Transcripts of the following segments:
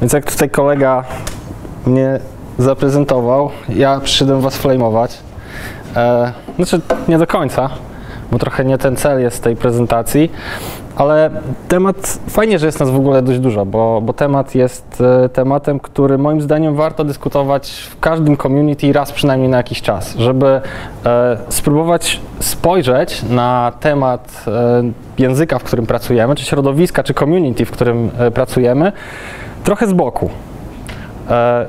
Więc jak tutaj kolega mnie zaprezentował, ja przyszedłem was flamować. E, znaczy nie do końca, bo trochę nie ten cel jest tej prezentacji, ale temat, fajnie, że jest nas w ogóle dość dużo, bo, bo temat jest e, tematem, który moim zdaniem warto dyskutować w każdym community raz przynajmniej na jakiś czas, żeby e, spróbować spojrzeć na temat e, języka, w którym pracujemy, czy środowiska, czy community, w którym e, pracujemy, trochę z boku. E,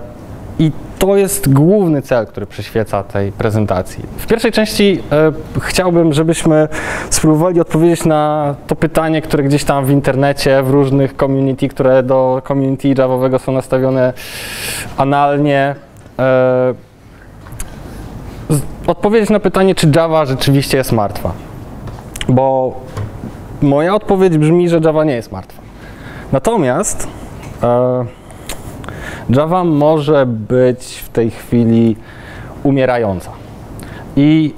I to jest główny cel, który przyświeca tej prezentacji. W pierwszej części e, chciałbym, żebyśmy spróbowali odpowiedzieć na to pytanie, które gdzieś tam w internecie, w różnych community, które do community Javowego są nastawione analnie. E, odpowiedzieć na pytanie, czy Java rzeczywiście jest martwa. Bo moja odpowiedź brzmi, że Java nie jest martwa. Natomiast e, Java może być w tej chwili umierająca. I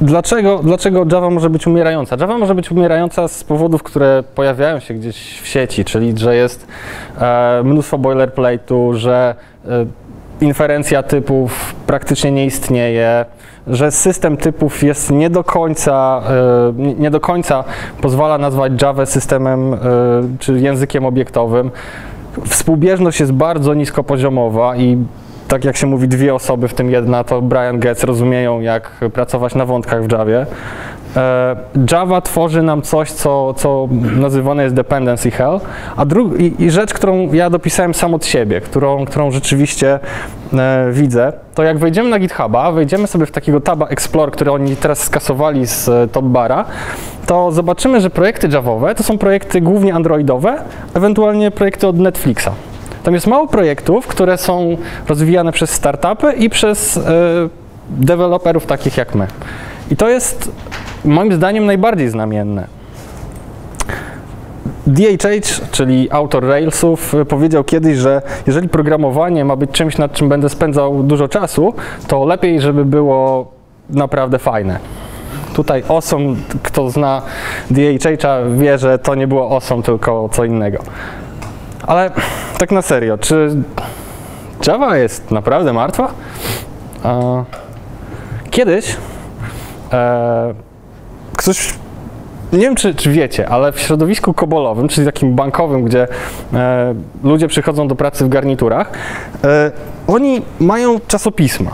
dlaczego, dlaczego Java może być umierająca? Java może być umierająca z powodów, które pojawiają się gdzieś w sieci, czyli że jest e, mnóstwo boilerplate'u, że e, inferencja typów praktycznie nie istnieje, że system typów jest nie do końca, e, nie- do końca pozwala nazwać Java systemem e, czy językiem obiektowym. Współbieżność jest bardzo niskopoziomowa i tak jak się mówi, dwie osoby, w tym jedna, to Brian Getz rozumieją, jak pracować na wątkach w Javie. E, Java tworzy nam coś, co, co nazywane jest dependency hell, a dru- i, i rzecz, którą ja dopisałem sam od siebie, którą, którą rzeczywiście e, widzę, to jak wejdziemy na GitHuba, wejdziemy sobie w takiego taba Explore, który oni teraz skasowali z e, top bara, to zobaczymy, że projekty Javowe to są projekty głównie androidowe, ewentualnie projekty od Netflixa. Tam jest mało projektów, które są rozwijane przez startupy i przez e, deweloperów takich jak my. I to jest moim zdaniem najbardziej znamienne. DHH, czyli autor Railsów, powiedział kiedyś, że jeżeli programowanie ma być czymś, nad czym będę spędzał dużo czasu, to lepiej, żeby było naprawdę fajne. Tutaj Awesome, kto zna DHH, wie, że to nie było Awesome, tylko co innego. Ale tak na serio, czy Java jest naprawdę martwa? Kiedyś e, ktoś, nie wiem czy, czy wiecie, ale w środowisku kobolowym, czyli takim bankowym, gdzie e, ludzie przychodzą do pracy w garniturach, e, oni mają czasopisma.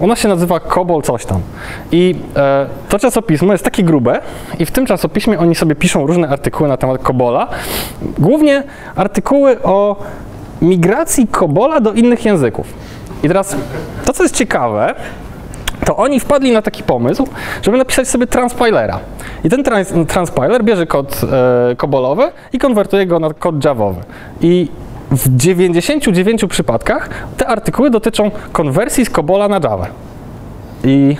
Ona się nazywa Kobol coś tam. I e, to czasopismo jest takie grube i w tym czasopiśmie oni sobie piszą różne artykuły na temat Kobola. Głównie artykuły o migracji Kobola do innych języków. I teraz to, co jest ciekawe, to oni wpadli na taki pomysł, żeby napisać sobie transpilera. I ten trans, transpiler bierze kod e, kobolowy i konwertuje go na kod javowy. I w 99 przypadkach te artykuły dotyczą konwersji z kobola na Java. I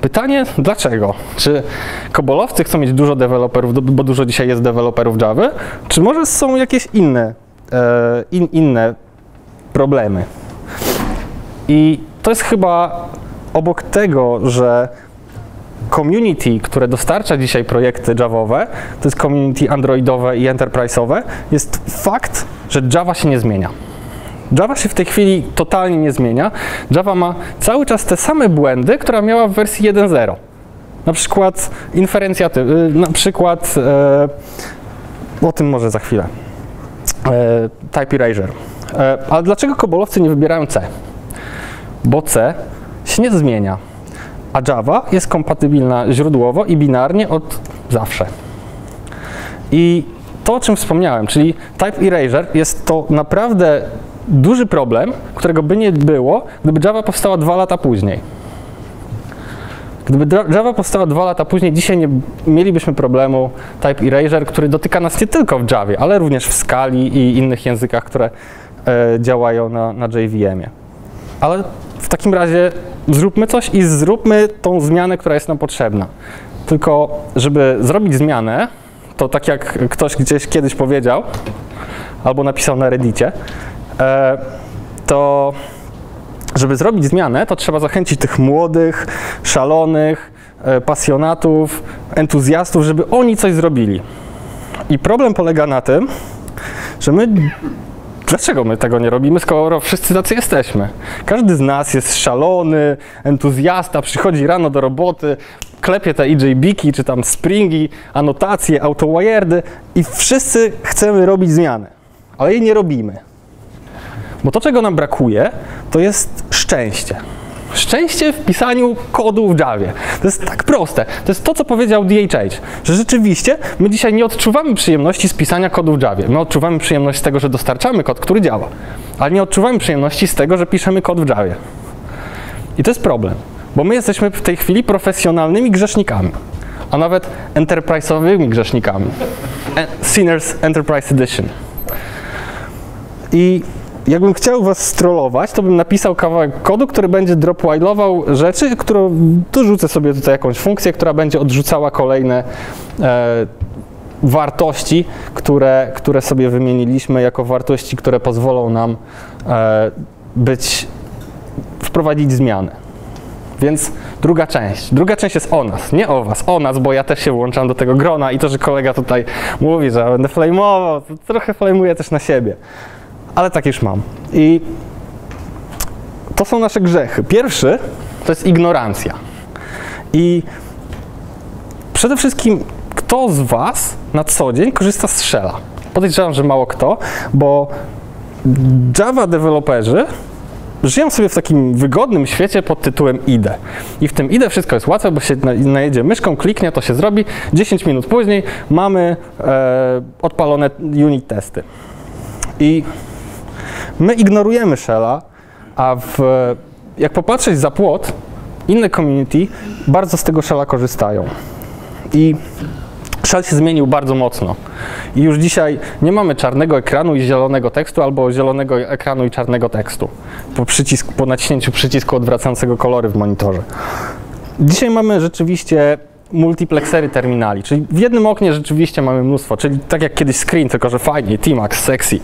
pytanie, dlaczego? Czy kobolowcy chcą mieć dużo deweloperów, bo dużo dzisiaj jest deweloperów Java, czy może są jakieś inne, e, in, inne problemy? I to jest chyba obok tego, że community, które dostarcza dzisiaj projekty Javowe, to jest community androidowe i enterprise'owe, jest fakt, że Java się nie zmienia. Java się w tej chwili totalnie nie zmienia. Java ma cały czas te same błędy, która miała w wersji 1.0. Na przykład inferencja, y, na przykład e, o tym może za chwilę. E, type erasure. E, ale dlaczego kobolowcy nie wybierają C? Bo C się nie zmienia, a Java jest kompatybilna źródłowo i binarnie od zawsze. I to, o czym wspomniałem, czyli type erasure jest to naprawdę duży problem, którego by nie było, gdyby Java powstała dwa lata później. Gdyby Java powstała dwa lata później, dzisiaj nie mielibyśmy problemu type erasure, który dotyka nas nie tylko w Javie, ale również w Skali i innych językach, które e, działają na, na JVM-ie. Ale w takim razie zróbmy coś i zróbmy tą zmianę, która jest nam potrzebna. Tylko, żeby zrobić zmianę, to tak jak ktoś gdzieś kiedyś powiedział, albo napisał na Reddicie, e, to żeby zrobić zmianę, to trzeba zachęcić tych młodych, szalonych, e, pasjonatów, entuzjastów, żeby oni coś zrobili. I problem polega na tym, że my Dlaczego my tego nie robimy, skoro wszyscy tacy jesteśmy? Każdy z nas jest szalony, entuzjasta, przychodzi rano do roboty, klepie te EJBiki, czy tam Springi, anotacje, autowire'dy i wszyscy chcemy robić zmiany, ale jej nie robimy. Bo to, czego nam brakuje, to jest szczęście. Szczęście w pisaniu kodu w Javie. To jest tak proste. To jest to, co powiedział DHH, że rzeczywiście my dzisiaj nie odczuwamy przyjemności z pisania kodu w Javie. My odczuwamy przyjemność z tego, że dostarczamy kod, który działa, ale nie odczuwamy przyjemności z tego, że piszemy kod w Javie. I to jest problem, bo my jesteśmy w tej chwili profesjonalnymi grzesznikami, a nawet enterprise'owymi grzesznikami. E, Sinners Enterprise Edition. I jakbym chciał was strollować, to bym napisał kawałek kodu, który będzie drop while'ował rzeczy, którą dorzucę sobie tutaj jakąś funkcję, która będzie odrzucała kolejne e, wartości, które, które sobie wymieniliśmy jako wartości, które pozwolą nam e, być, wprowadzić zmiany. Więc druga część. Druga część jest o nas, nie o was, o nas, bo ja też się włączam do tego grona i to, że kolega tutaj mówi, że będę flameował, to trochę flameuje też na siebie ale tak już mam. I to są nasze grzechy. Pierwszy to jest ignorancja. I przede wszystkim, kto z Was na co dzień korzysta z Shella? Podejrzewam, że mało kto, bo Java deweloperzy żyją sobie w takim wygodnym świecie pod tytułem IDE. I w tym IDE wszystko jest łatwe, bo się najedzie myszką, kliknie, to się zrobi. 10 minut później mamy e, odpalone unit testy. I My ignorujemy Shella, a w, jak popatrzeć za płot, inne community bardzo z tego Shella korzystają. I Shell się zmienił bardzo mocno. I już dzisiaj nie mamy czarnego ekranu i zielonego tekstu, albo zielonego ekranu i czarnego tekstu po, po naciśnięciu przycisku odwracającego kolory w monitorze. Dzisiaj mamy rzeczywiście multiplexery terminali, czyli w jednym oknie rzeczywiście mamy mnóstwo, czyli tak jak kiedyś screen, tylko że fajniej, T-Max, sexy.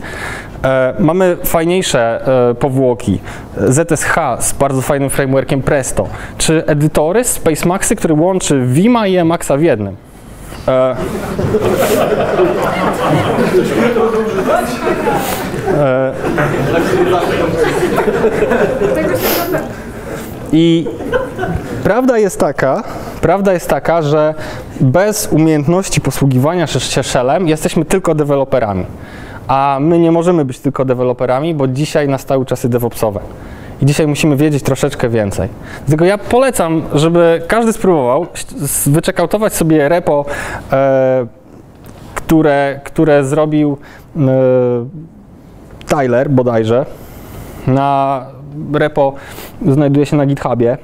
E, mamy fajniejsze e, powłoki, ZSH z bardzo fajnym frameworkiem Presto, czy edytory SpaceMaxy, który łączy Vima i Emaxa w jednym. E, e, I prawda jest taka, prawda jest taka, że bez umiejętności posługiwania się shellem jesteśmy tylko deweloperami. A my nie możemy być tylko deweloperami, bo dzisiaj nastały czasy DevOpsowe. I dzisiaj musimy wiedzieć troszeczkę więcej. Dlatego ja polecam, żeby każdy spróbował wyczekautować sobie repo, e, które, które zrobił e, Tyler bodajże. Na repo znajduje się na GitHubie.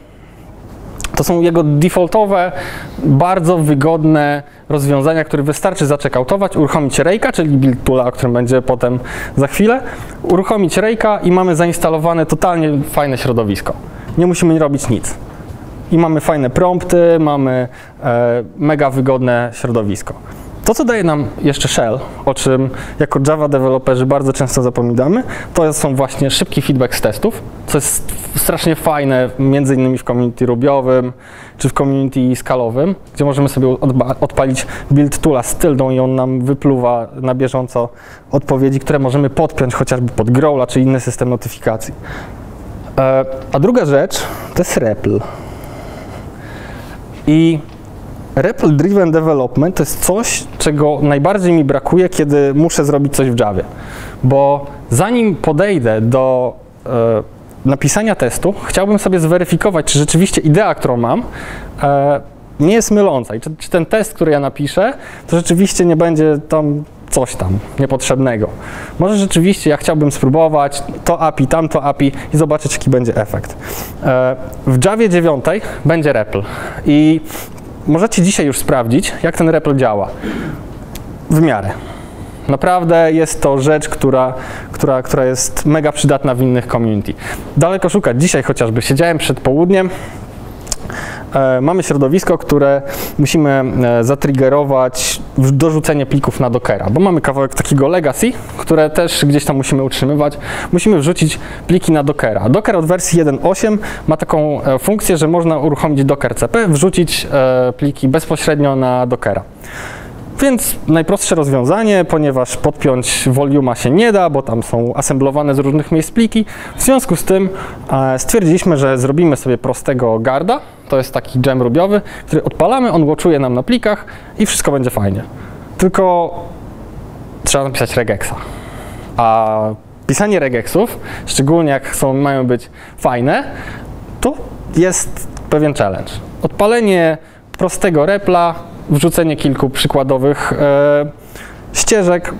To są jego defaultowe, bardzo wygodne rozwiązania, które wystarczy zaczekautować, uruchomić Rejka, czyli build toola, o którym będzie potem za chwilę, uruchomić Rejka i mamy zainstalowane totalnie fajne środowisko. Nie musimy robić nic. I mamy fajne prompty, mamy e, mega wygodne środowisko. To, co daje nam jeszcze Shell, o czym jako Java deweloperzy bardzo często zapominamy, to są właśnie szybki feedback z testów, co jest strasznie fajne, między innymi w community rubiowym, czy w community skalowym, gdzie możemy sobie odpalić build toola z tyldą i on nam wypluwa na bieżąco odpowiedzi, które możemy podpiąć chociażby pod Growla, czy inny system notyfikacji. E, a druga rzecz to jest REPL. I REPL Driven Development to jest coś, czego najbardziej mi brakuje, kiedy muszę zrobić coś w Javie. Bo zanim podejdę do e, napisania testu, chciałbym sobie zweryfikować, czy rzeczywiście idea, którą mam, e, nie jest myląca i czy, czy, ten test, który ja napiszę, to rzeczywiście nie będzie tam coś tam niepotrzebnego. Może rzeczywiście ja chciałbym spróbować to API, tamto API i zobaczyć, jaki będzie efekt. E, w Javie 9 będzie REPL i możecie dzisiaj już sprawdzić, jak ten REPL działa. W miarę. Naprawdę jest to rzecz, która, która, która jest mega przydatna w innych community. Daleko szukać. Dzisiaj chociażby siedziałem przed południem, mamy środowisko, które musimy e, zatriggerować w dorzucenie plików na Dockera, bo mamy kawałek takiego legacy, które też gdzieś tam musimy utrzymywać. Musimy wrzucić pliki na Dockera. Docker od wersji 1.8 ma taką e, funkcję, że można uruchomić Docker CP, wrzucić pliki bezpośrednio na Dockera. Więc najprostsze rozwiązanie, ponieważ podpiąć voluma się nie da, bo tam są asemblowane z różnych miejsc pliki. W związku z tym e, stwierdziliśmy, że zrobimy sobie prostego garda. To jest taki gem rubiowy, który odpalamy, on watchuje nam na plikach i wszystko będzie fajnie. Tylko trzeba napisać regexa. A pisanie regexów, szczególnie jak są, mają być fajne, to jest pewien challenge. Odpalenie prostego repla, wrzucenie kilku przykładowych e, ścieżek,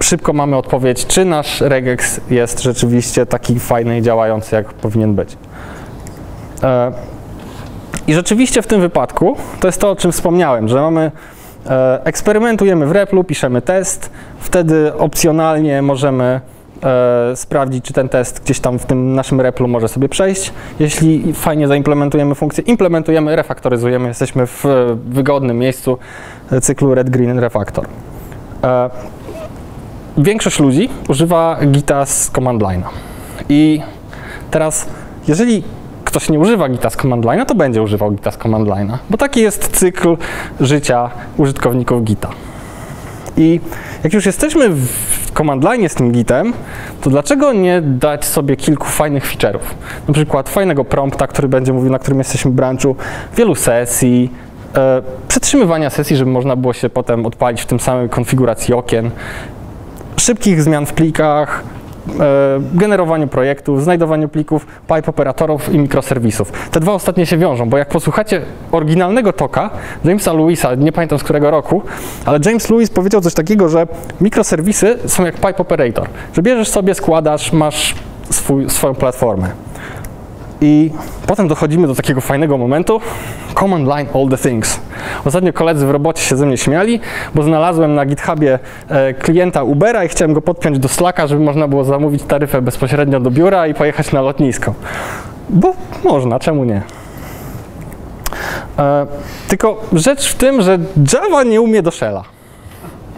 szybko mamy odpowiedź, czy nasz regex jest rzeczywiście taki fajny i działający, jak powinien być. E, I rzeczywiście w tym wypadku to jest to, o czym wspomniałem, że mamy e, eksperymentujemy w replu, piszemy test, wtedy opcjonalnie możemy e, sprawdzić, czy ten test gdzieś tam w tym naszym replu może sobie przejść. Jeśli fajnie zaimplementujemy funkcję, implementujemy, refaktoryzujemy, jesteśmy w wygodnym miejscu cyklu Red Green Refactor. E, większość ludzi używa Gita z command line'a. I teraz, jeżeli ktoś nie używa Gita z command line'a, to będzie używał Gita z command line'a, bo taki jest cykl życia użytkowników Gita. I jak już jesteśmy w command line z tym gitem, to dlaczego nie dać sobie kilku fajnych feature'ów? Na przykład fajnego prompta, który będzie mówił, na którym jesteśmy w branchu, wielu sesji, e, przetrzymywania sesji, żeby można było się potem odpalić w tym samym konfiguracji okien, szybkich zmian w plikach, generowaniu projektów, znajdowaniu plików, pipe operatorów i mikroserwisów. Te dwa ostatnie się wiążą, bo jak posłuchacie oryginalnego toka Jamesa Lewisa, nie pamiętam z którego roku, ale James Lewis powiedział coś takiego, że mikroserwisy są jak pipe operator, że bierzesz sobie, składasz, masz swój, swoją platformę. I potem dochodzimy do takiego fajnego momentu. Command line all the things. Ostatnio koledzy w robocie się ze mnie śmiali, bo znalazłem na GitHubie e, klienta Ubera i chciałem go podpiąć do Slacka, żeby można było zamówić taryfę bezpośrednio do biura i pojechać na lotnisko. Bo można, czemu nie? E, tylko rzecz w tym, że Java nie umie do shella.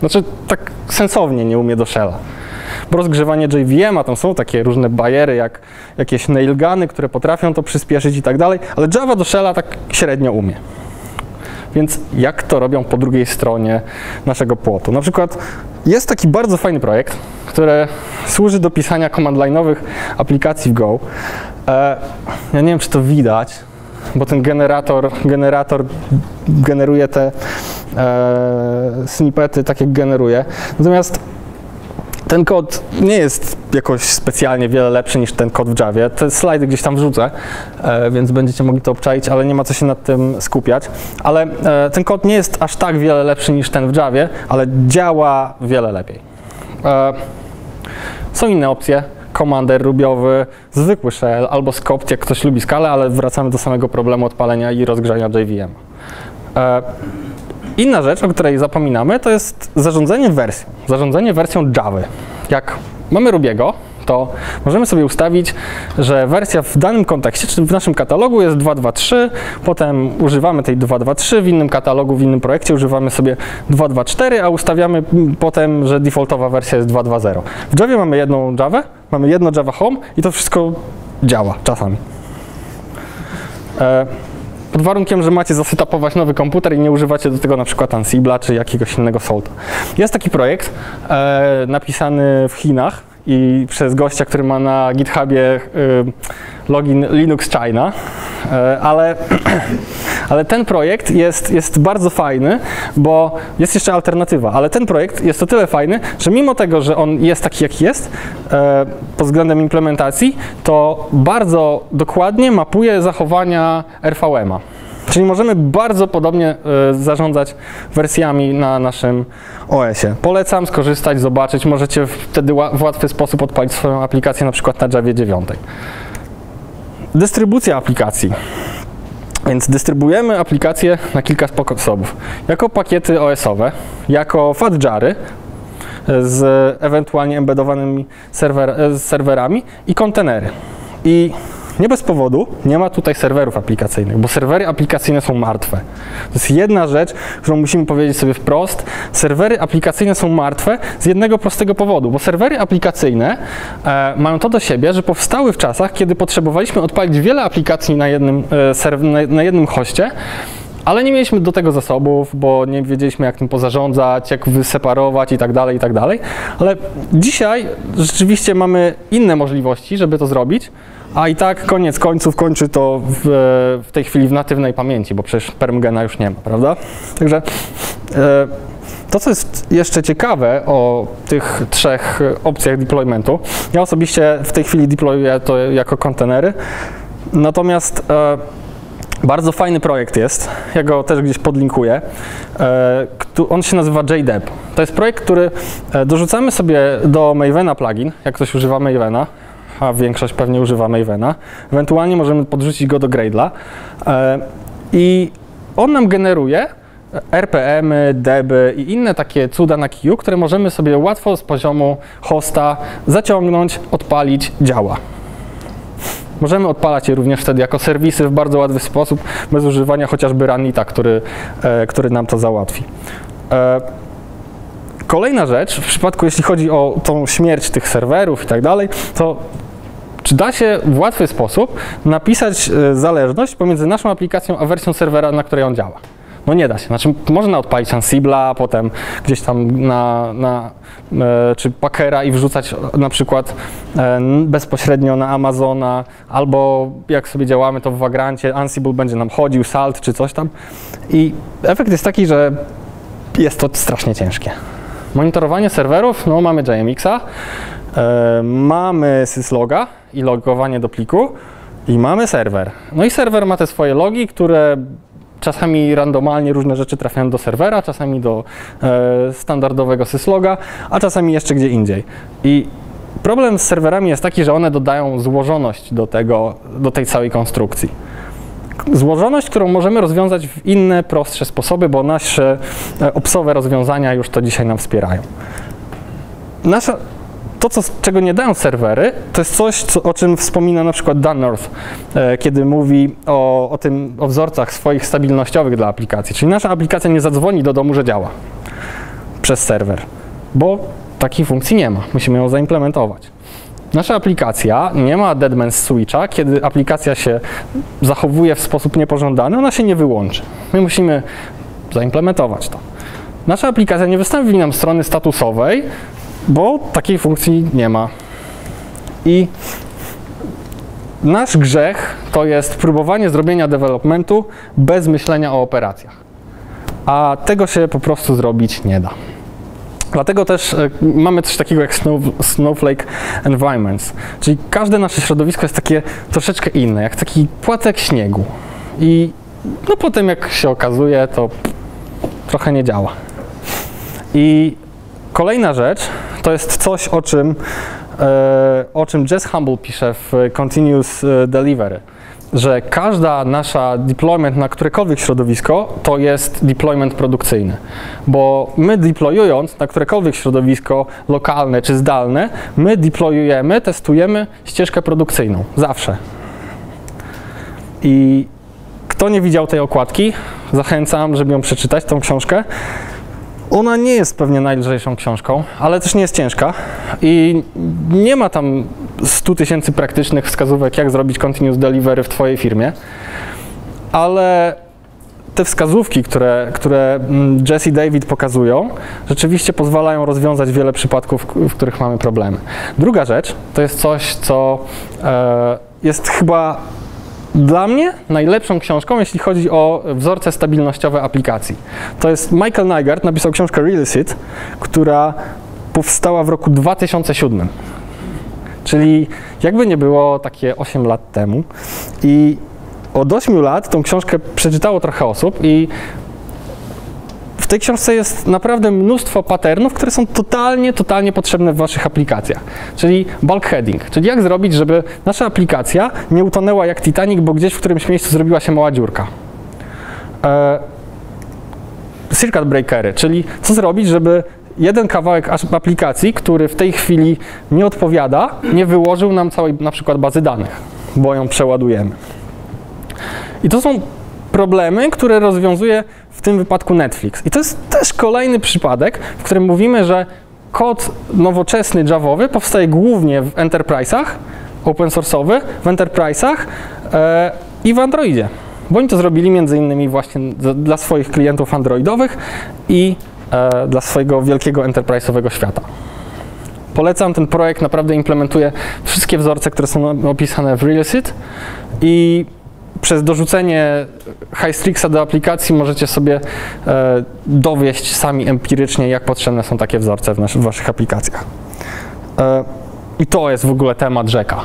Znaczy, tak sensownie nie umie do shella bo rozgrzewanie JVM, a tam są takie różne bariery, jak jakieś nailguny, które potrafią to przyspieszyć i tak dalej, ale Java do Shella tak średnio umie. Więc jak to robią po drugiej stronie naszego płotu? Na przykład jest taki bardzo fajny projekt, który służy do pisania command line'owych aplikacji w Go. E, ja nie wiem, czy to widać, bo ten generator, generator generuje te e, snippety tak jak generuje. Natomiast ten kod nie jest jakoś specjalnie wiele lepszy niż ten kod w Javie. Te slajdy gdzieś tam wrzucę, e, więc będziecie mogli to obczaić, ale nie ma co się nad tym skupiać. Ale e, ten kod nie jest aż tak wiele lepszy niż ten w Javie, ale działa wiele lepiej. E, są inne opcje. Commander rubiowy, zwykły shell albo scopt, jak ktoś lubi skalę, ale wracamy do samego problemu odpalenia i rozgrzania JVM. Inna rzecz, o której zapominamy, to jest zarządzanie wersją. Zarządzanie wersją Java. Jak mamy Rubiego, to możemy sobie ustawić, że wersja w danym kontekście, czyli w naszym katalogu jest 2.2.3, potem używamy tej 2.2.3, w innym katalogu, w innym projekcie używamy sobie 2.2.4, a ustawiamy potem, że defaultowa wersja jest 2.2.0. W Java mamy jedną Java, mamy jedno Java Home i to wszystko działa czasami. E pod warunkiem, że macie zasytapować nowy komputer i nie używacie do tego na przykład Ansible'a czy jakiegoś innego Salta. Jest taki projekt e, napisany w Chinach i przez gościa, który ma na GitHubie e, login Linux China, e, ale, ale ten projekt jest, jest bardzo fajny, bo jest jeszcze alternatywa, ale ten projekt jest o tyle fajny, że mimo tego, że on jest taki jaki jest e, pod względem implementacji, to bardzo dokładnie mapuje zachowania RVM-a. Czyli możemy bardzo podobnie y, zarządzać wersjami na naszym OS-ie. Polecam skorzystać, zobaczyć. Możecie wtedy w łatwy sposób odpalić swoją aplikację na przykład na Java 9. Dystrybucja aplikacji. Więc dystrybuujemy aplikacje na kilka sposobów. Jako pakiety OS-owe, jako FATJary z ewentualnie embedowanymi serwer, z serwerami i kontenery. I nie bez powodu nie ma tutaj serwerów aplikacyjnych, bo serwery aplikacyjne są martwe. To jest jedna rzecz, którą musimy powiedzieć sobie wprost. Serwery aplikacyjne są martwe z jednego prostego powodu, bo serwery aplikacyjne e, mają to do siebie, że powstały w czasach, kiedy potrzebowaliśmy odpalić wiele aplikacji na jednym, e, na, na jednym hoście, ale nie mieliśmy do tego zasobów, bo nie wiedzieliśmy jak tym pozarządzać, jak wyseparować i tak dalej, i tak dalej. Ale dzisiaj rzeczywiście mamy inne możliwości, żeby to zrobić, a i tak koniec końców kończy to w, w tej chwili w natywnej pamięci, bo przecież permgena już nie ma, prawda? Także e, to, co jest jeszcze ciekawe o tych trzech opcjach deploymentu, ja osobiście w tej chwili deployuję to jako kontenery, natomiast e, bardzo fajny projekt jest, ja go też gdzieś podlinkuję. E, on się nazywa JDEP. To jest projekt, który e, dorzucamy sobie do Mavena plugin, jak ktoś używa Mavena, a większość pewnie używa Mavena. Ewentualnie możemy podrzucić go do Gradle'a e, i on nam generuje RPM-y, deby i inne takie cuda na kiju, które możemy sobie łatwo z poziomu hosta zaciągnąć, odpalić, działa. Możemy odpalać je również wtedy jako serwisy w bardzo łatwy sposób, bez używania chociażby Ranita, który, e, który nam to załatwi. E, kolejna rzecz, w przypadku jeśli chodzi o tą śmierć tych serwerów i tak dalej, to czy da się w łatwy sposób napisać e, zależność pomiędzy naszą aplikacją a wersją serwera, na której on działa? No nie da się. Znaczy, można odpalić Ansible'a, potem gdzieś tam na, na czy Packera i wrzucać na przykład e, bezpośrednio na Amazona, albo jak sobie działamy to w Vagrancie, Ansible będzie nam chodził, Salt czy coś tam. I efekt jest taki, że jest to strasznie ciężkie. Monitorowanie serwerów, no mamy JMX-a, e, mamy sysloga i logowanie do pliku i mamy serwer. No i serwer ma te swoje logi, które Czasami randomalnie różne rzeczy trafiają do serwera, czasami do e, standardowego sysloga, a czasami jeszcze gdzie indziej. I problem z serwerami jest taki, że one dodają złożoność do, tego, do tej całej konstrukcji. Złożoność, którą możemy rozwiązać w inne, prostsze sposoby, bo nasze e, opsowe rozwiązania już to dzisiaj nam wspierają. Nasza to, co, czego nie dają serwery, to jest coś, co, o czym wspomina na przykład Dan North, e, kiedy mówi o, o tym, o wzorcach swoich stabilnościowych dla aplikacji. Czyli nasza aplikacja nie zadzwoni do domu, że działa przez serwer, bo takiej funkcji nie ma. Musimy ją zaimplementować. Nasza aplikacja nie ma deadman switcha, kiedy aplikacja się zachowuje w sposób niepożądany, ona się nie wyłączy. My musimy zaimplementować to. Nasza aplikacja nie wystawi nam strony statusowej, bo takiej funkcji nie ma. I nasz grzech to jest próbowanie zrobienia developmentu bez myślenia o operacjach. A tego się po prostu zrobić nie da. Dlatego też e, mamy coś takiego jak Snowflake Environments, czyli każde nasze środowisko jest takie troszeczkę inne, jak taki płatek śniegu. I no potem jak się okazuje, to trochę nie działa. I Kolejna rzecz to jest coś, o czym, e, o czym Jess Humble pisze w Continuous e, Delivery, że każda nasza deployment na którekolwiek środowisko to jest deployment produkcyjny, bo my deployując na którekolwiek środowisko lokalne czy zdalne, my deployujemy, testujemy ścieżkę produkcyjną, zawsze. I kto nie widział tej okładki, zachęcam, żeby ją przeczytać, tą książkę. Ona nie jest pewnie najlżejszą książką, ale też nie jest ciężka i nie ma tam 100 tysięcy praktycznych wskazówek, jak zrobić continuous delivery w Twojej firmie, ale te wskazówki, które, które mm, Jess i David pokazują, rzeczywiście pozwalają rozwiązać wiele przypadków, w których mamy problemy. Druga rzecz to jest coś, co e, jest chyba dla mnie najlepszą książką, jeśli chodzi o wzorce stabilnościowe aplikacji. To jest Michael Nygaard, napisał książkę Realicit, która powstała w roku 2007. Czyli jakby nie było takie 8 lat temu. I od 8 lat tą książkę przeczytało trochę osób i tej książce jest naprawdę mnóstwo patternów, które są totalnie, totalnie potrzebne w Waszych aplikacjach. Czyli bulk heading, czyli jak zrobić, żeby nasza aplikacja nie utonęła jak Titanic, bo gdzieś w którymś miejscu zrobiła się mała dziurka. E, circuit breakery, czyli co zrobić, żeby jeden kawałek aplikacji, który w tej chwili nie odpowiada, nie wyłożył nam całej na przykład bazy danych, bo ją przeładujemy. I to są problemy, które rozwiązuje w tym wypadku Netflix. I to jest też kolejny przypadek, w którym mówimy, że kod nowoczesny Javowy powstaje głównie w enterprise'ach, open source'owy, w enterprise'ach e, i w Androidzie. Bo oni to zrobili między innymi właśnie dla swoich klientów androidowych i e, dla swojego wielkiego enterprise'owego świata. Polecam, ten projekt naprawdę implementuje wszystkie wzorce, które są opisane w Realsit i przez dorzucenie Highstrixa do aplikacji możecie sobie e, dowieść sami empirycznie, jak potrzebne są takie wzorce w, w waszych aplikacjach. E, I to jest w ogóle temat rzeka.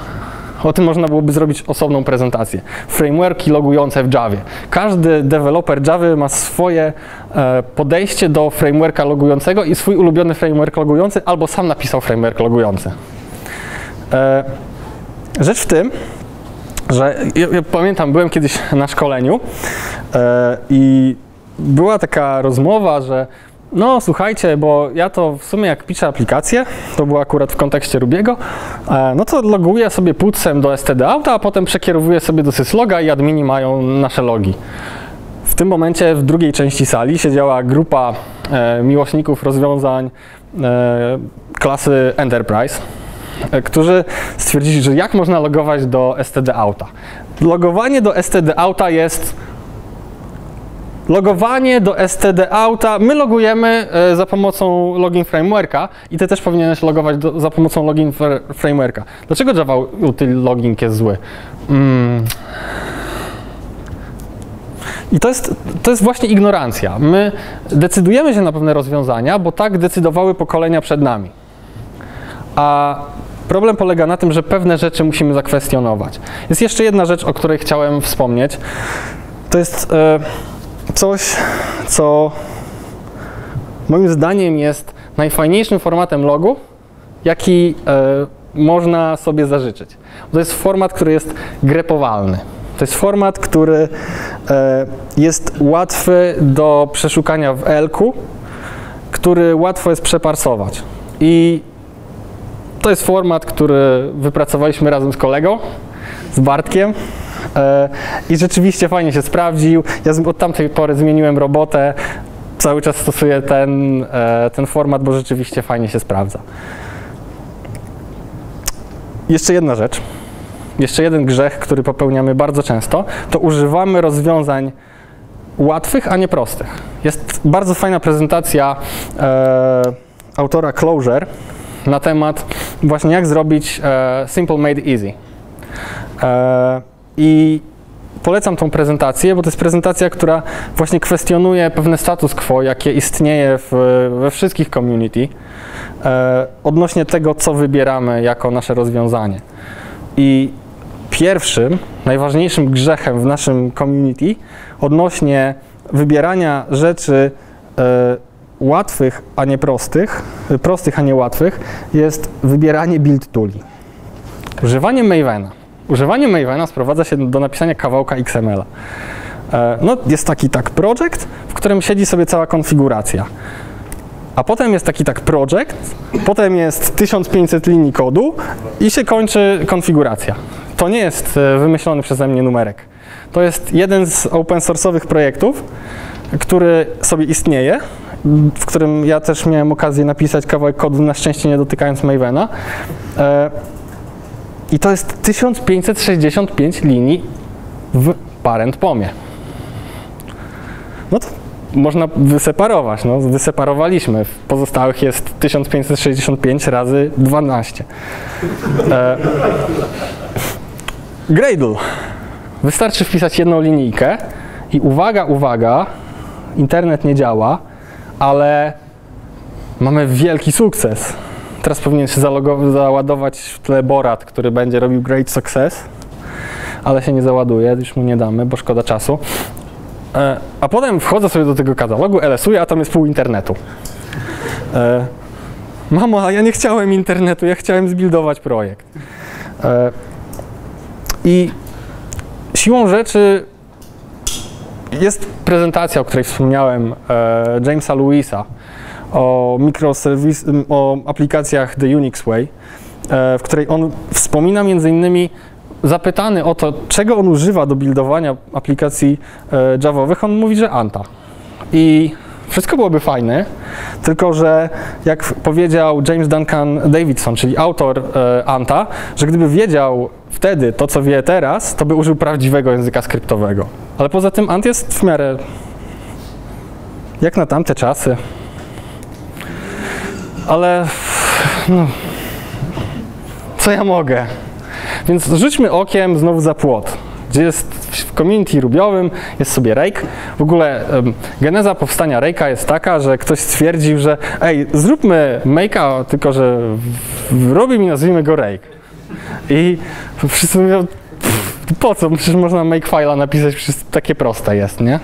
O tym można byłoby zrobić osobną prezentację. Frameworki logujące w Javie. Każdy deweloper Java ma swoje e, podejście do frameworka logującego i swój ulubiony framework logujący, albo sam napisał framework logujący. E, rzecz w tym, że ja, ja pamiętam, byłem kiedyś na szkoleniu e, i była taka rozmowa, że no słuchajcie, bo ja to w sumie jak piszę aplikację, to było akurat w kontekście Rubiego, e, no to loguję sobie putsem do std auta, a potem przekierowuję sobie do sysloga i admini mają nasze logi. W tym momencie w drugiej części sali siedziała grupa e, miłośników rozwiązań klasy Enterprise, którzy stwierdzili, że jak można logować do std auta. Logowanie do std auta jest logowanie do std auta, my logujemy e, za pomocą login frameworka i ty też powinieneś logować do, za pomocą login frameworka. Dlaczego Java util login jest zły? Mm. I to jest, to jest właśnie ignorancja. My decydujemy się na pewne rozwiązania, bo tak decydowały pokolenia przed nami. A problem polega na tym, że pewne rzeczy musimy zakwestionować. Jest jeszcze jedna rzecz, o której chciałem wspomnieć. To jest... E, coś, co moim zdaniem jest najfajniejszym formatem logu, jaki e, można sobie zażyczyć. To jest format, który jest grepowalny. To jest format, który e, jest łatwy do przeszukania w elku, który łatwo jest przeparsować. I to jest format, który wypracowaliśmy razem z kolegą, z Bartkiem. E, I rzeczywiście fajnie się sprawdził. Ja od tamtej pory zmieniłem robotę. Cały czas stosuję ten, e, ten format, bo rzeczywiście fajnie się sprawdza. Jeszcze jedna rzecz. Jeszcze jeden grzech, który popełniamy bardzo często, to używamy rozwiązań łatwych, a nie prostych. Jest bardzo fajna prezentacja e, autora Closure na temat właśnie jak zrobić e, Simple Made Easy. E, I polecam tą prezentację, bo to jest prezentacja, która właśnie kwestionuje pewne status quo, jakie istnieje w, we wszystkich community e, odnośnie tego, co wybieramy jako nasze rozwiązanie. I pierwszym, najważniejszym grzechem w naszym community odnośnie wybierania rzeczy łatwych, a nie prostych, prostych, a nie łatwych, jest wybieranie build tooli. Używanie Mavena Używanie Mavena sprowadza się do napisania kawałka XML-a. E, no, jest taki tak project, w którym siedzi sobie cała konfiguracja. A potem jest taki tak project, potem jest 1500 linii kodu i się kończy konfiguracja. To nie jest e, wymyślony przeze mnie numerek. To jest jeden z open source'owych projektów, który sobie istnieje, w którym ja też miałem okazję napisać kawałek kodu, na szczęście nie dotykając Mavena. E, i to jest 1565 linii w parent pomie. No to można wyseparować. No, wyseparowaliśmy. W pozostałych jest 1565 razy 12. E, Gradle. Wystarczy wpisać jedną linijkę i uwaga, uwaga, internet nie działa, ale mamy wielki sukces. Teraz powinien się załadować w tle Borat, który będzie robił great success, ale się nie załaduje, już mu nie damy, bo szkoda czasu. E, a potem wchodzę sobie do tego katalogu, LS-uję, a tam jest pół internetu. E, mamo, ja nie chciałem internetu, ja chciałem zbildować projekt. E, I siłą rzeczy jest prezentacja, o której wspomniałem, Jamesa Lewisa, o mikroserwis, o aplikacjach The Unix Way, e, w której on wspomina między innymi zapytany o to, czego on używa do buildowania aplikacji e, Javowych, on mówi, że Anta. I wszystko byłoby fajne, tylko że jak powiedział James Duncan Davidson, czyli autor e, Anta, że gdyby wiedział wtedy to, co wie teraz, to by użył prawdziwego języka skryptowego. Ale poza tym Ant jest w miarę jak na tamte czasy. Ale no, co ja mogę? Więc rzućmy okiem znowu za płot, gdzie jest w community rubiowym jest sobie rake. W ogóle geneza powstania rake'a jest taka, że ktoś stwierdził, że ej, zróbmy make'a, tylko że w, w Ruby mi nazwijmy go rake. I wszyscy mówią, po co? Przecież można make file'a napisać, przecież takie proste jest, nie?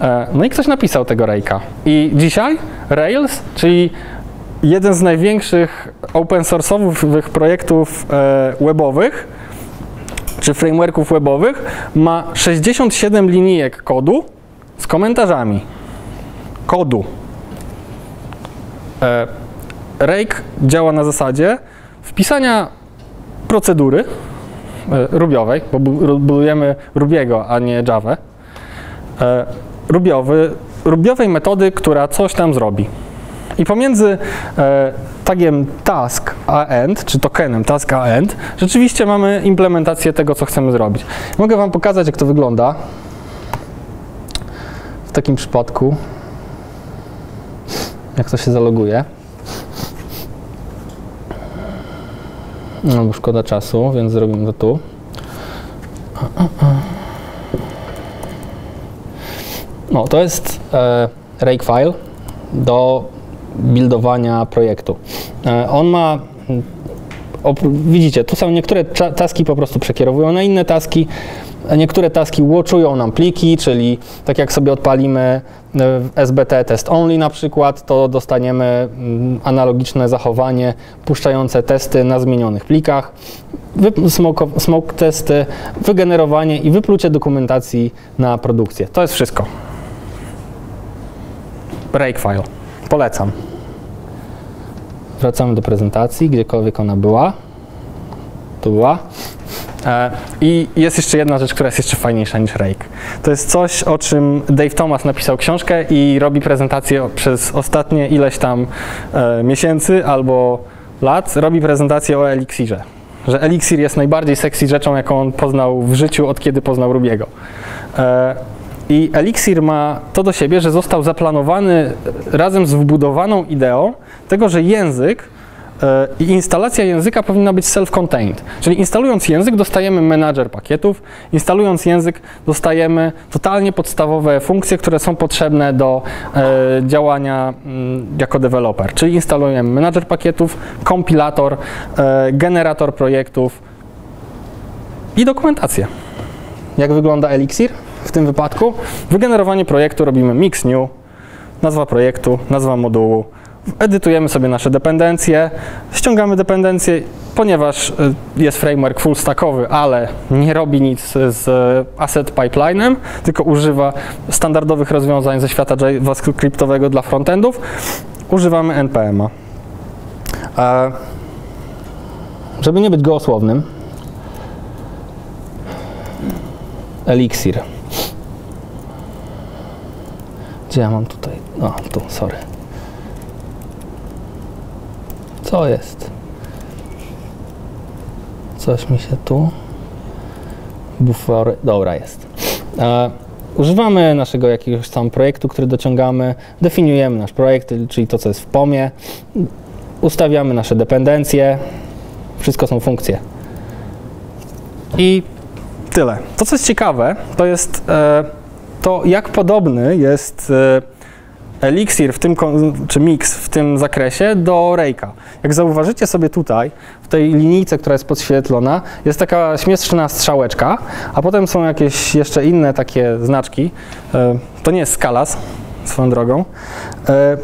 E, no i ktoś napisał tego Rake'a. I dzisiaj Rails, czyli jeden z największych open source'owych projektów e, webowych, czy frameworków webowych, ma 67 linijek kodu z komentarzami. Kodu. E, Rake działa na zasadzie wpisania procedury rubiowej, bo budujemy Rubiego, a nie Java, rubiowy, rubiowej metody, która coś tam zrobi. I pomiędzy e, tagiem task a end, czy tokenem task a end, rzeczywiście mamy implementację tego, co chcemy zrobić. Mogę Wam pokazać, jak to wygląda w takim przypadku. Jak to się zaloguje. No bo szkoda czasu, więc zrobimy to tu. No, to jest e, rake file do buildowania projektu. E, on ma, widzicie, tu są niektóre taski po prostu przekierowują na inne taski, Niektóre taski watchują nam pliki, czyli tak jak sobie odpalimy e, SBT test only na przykład, to dostaniemy mm, analogiczne zachowanie puszczające testy na zmienionych plikach, smoke, smoke testy, wygenerowanie i wyplucie dokumentacji na produkcję. To jest wszystko. Breakfile. Polecam. Wracamy do prezentacji, gdziekolwiek ona była. Tu była. E, I jest jeszcze jedna rzecz, która jest jeszcze fajniejsza niż Rake. To jest coś, o czym Dave Thomas napisał książkę i robi prezentację przez ostatnie ileś tam e, miesięcy albo lat. Robi prezentację o Elixirze. Że Elixir jest najbardziej sexy rzeczą, jaką on poznał w życiu, od kiedy poznał Rubiego. E, i Elixir ma to do siebie, że został zaplanowany razem z wbudowaną ideą tego, że język i instalacja języka powinna być self-contained. Czyli instalując język dostajemy menadżer pakietów, instalując język dostajemy totalnie podstawowe funkcje, które są potrzebne do e, działania mm, jako deweloper. Czyli instalujemy menadżer pakietów, kompilator, e, generator projektów i dokumentację. Jak wygląda Elixir? w tym wypadku. Wygenerowanie projektu robimy mix new, nazwa projektu, nazwa modułu. Edytujemy sobie nasze dependencje, ściągamy dependencje, ponieważ y, jest framework full stackowy, ale nie robi nic z asset pipeline'em, tylko używa standardowych rozwiązań ze świata JavaScriptowego dla frontendów, używamy npm-a. Żeby nie być gołosłownym, Elixir. Gdzie ja mam tutaj? O, tu, sorry. Co jest? Coś mi się tu... Bufory... Dobra, jest. E, używamy naszego jakiegoś tam projektu, który dociągamy, definiujemy nasz projekt, czyli to, co jest w POMie, ustawiamy nasze dependencje, wszystko są funkcje. I tyle. To, co jest ciekawe, to jest... E, to jak podobny jest e, Elixir w tym, czy Mix w tym zakresie do Rejka. Jak zauważycie sobie tutaj, w tej linijce, która jest podświetlona, jest taka śmieszna strzałeczka, a potem są jakieś jeszcze inne takie znaczki. E, to nie jest skalas, swoją drogą. E,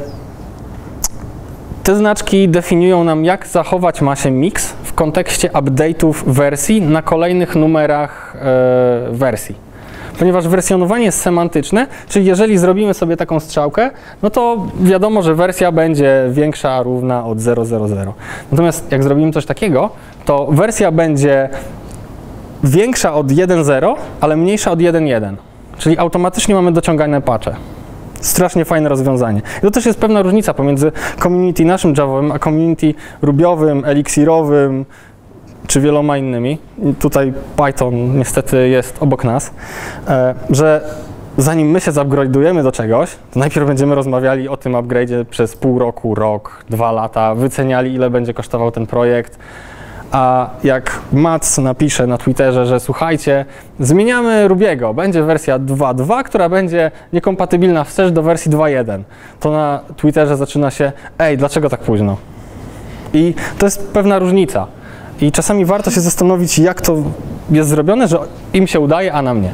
te znaczki definiują nam, jak zachować ma się mix w kontekście update'ów wersji na kolejnych numerach wersji ponieważ wersjonowanie jest semantyczne, czyli jeżeli zrobimy sobie taką strzałkę, no to wiadomo, że wersja będzie większa, równa od 000. Natomiast jak zrobimy coś takiego, to wersja będzie większa od 1.0, ale mniejsza od 1.1. Czyli automatycznie mamy dociągane patche. Strasznie fajne rozwiązanie. I to też jest pewna różnica pomiędzy community naszym Javowym, a community rubiowym, elixirowym, czy wieloma innymi, tutaj Python niestety jest obok nas, e, że zanim my się zupgrade'ujemy do czegoś, to najpierw będziemy rozmawiali o tym upgrade'zie przez pół roku, rok, dwa lata, wyceniali ile będzie kosztował ten projekt, a jak Mats napisze na Twitterze, że słuchajcie, zmieniamy Rubiego, będzie wersja 2.2, która będzie niekompatybilna wstecz do wersji 2.1, to na Twitterze zaczyna się, ej, dlaczego tak późno? I to jest pewna różnica. I czasami warto się zastanowić, jak to jest zrobione, że im się udaje, a nam nie.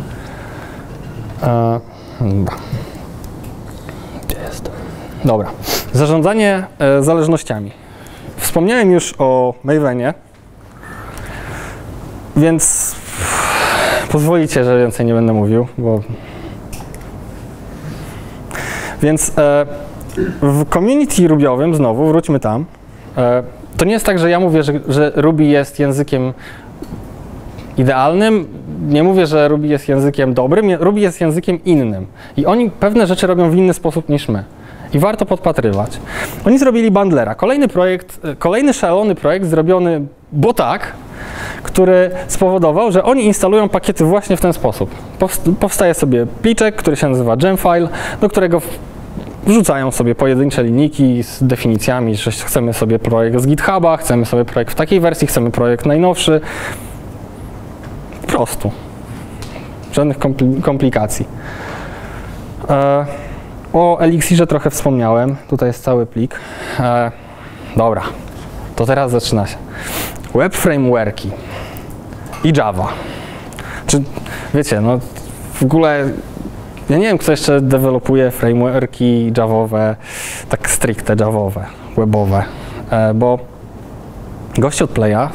E, dobra. Zarządzanie e, zależnościami. Wspomniałem już o Mavenie, więc pozwolicie, że więcej nie będę mówił, bo... Więc e, w community rubiowym, znowu wróćmy tam, to nie jest tak, że ja mówię, że, że Ruby jest językiem idealnym. Nie mówię, że Ruby jest językiem dobrym. Ruby jest językiem innym. I oni pewne rzeczy robią w inny sposób niż my. I warto podpatrywać. Oni zrobili bundlera. Kolejny projekt, kolejny szalony projekt zrobiony, bo tak, który spowodował, że oni instalują pakiety właśnie w ten sposób. Powstaje sobie pliczek, który się nazywa gemfile, do którego wrzucają sobie pojedyncze linijki z definicjami, że chcemy sobie projekt z GitHuba, chcemy sobie projekt w takiej wersji, chcemy projekt najnowszy. Po prostu. Żadnych komplikacji. E, o Elixirze trochę wspomniałem. Tutaj jest cały plik. E, dobra, to teraz zaczyna się. Web frameworki i Java. Czy wiecie, no w ogóle ja nie wiem, kto jeszcze dewelopuje frameworki javowe, tak stricte javowe, webowe, e, bo goście od Playa,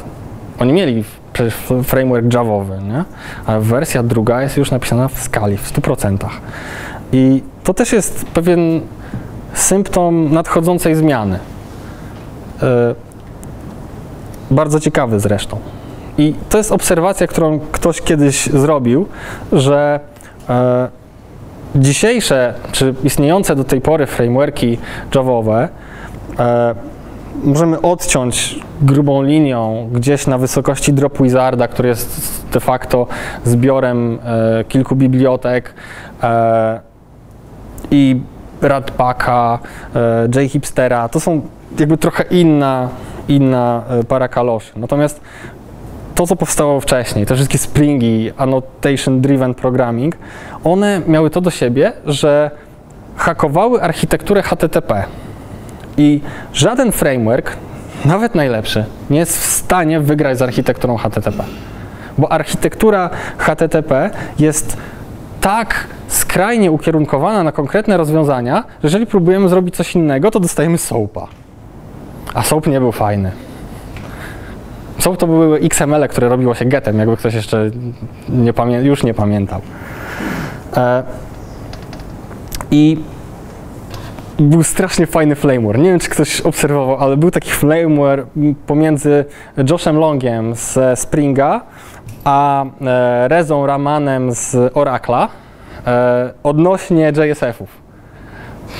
oni mieli przecież framework javowy, nie? wersja druga jest już napisana w skali, w 100%. I to też jest pewien symptom nadchodzącej zmiany. E, bardzo ciekawy zresztą. I to jest obserwacja, którą ktoś kiedyś zrobił, że e, dzisiejsze, czy istniejące do tej pory frameworki Javowe e, możemy odciąć grubą linią gdzieś na wysokości Drop Wizarda, który jest de facto zbiorem e, kilku bibliotek e, i Radpaka, e, JHipstera. To są jakby trochę inna, inna e, para kaloszy. Natomiast to, co powstało wcześniej, te wszystkie Springi, Annotation Driven Programming, one miały to do siebie, że hakowały architekturę HTTP. I żaden framework, nawet najlepszy, nie jest w stanie wygrać z architekturą HTTP. Bo architektura HTTP jest tak skrajnie ukierunkowana na konkretne rozwiązania, że jeżeli próbujemy zrobić coś innego, to dostajemy SOAPa. A SOAP nie był fajny. SOAP to były XML, które robiło się getem, jakby ktoś jeszcze nie już nie pamiętał. E, I był strasznie fajny flameware. Nie wiem, czy ktoś obserwował, ale był taki flameware pomiędzy Joshem Longiem z Springa, a e, Rezą Ramanem z Oracla e, odnośnie JSF-ów.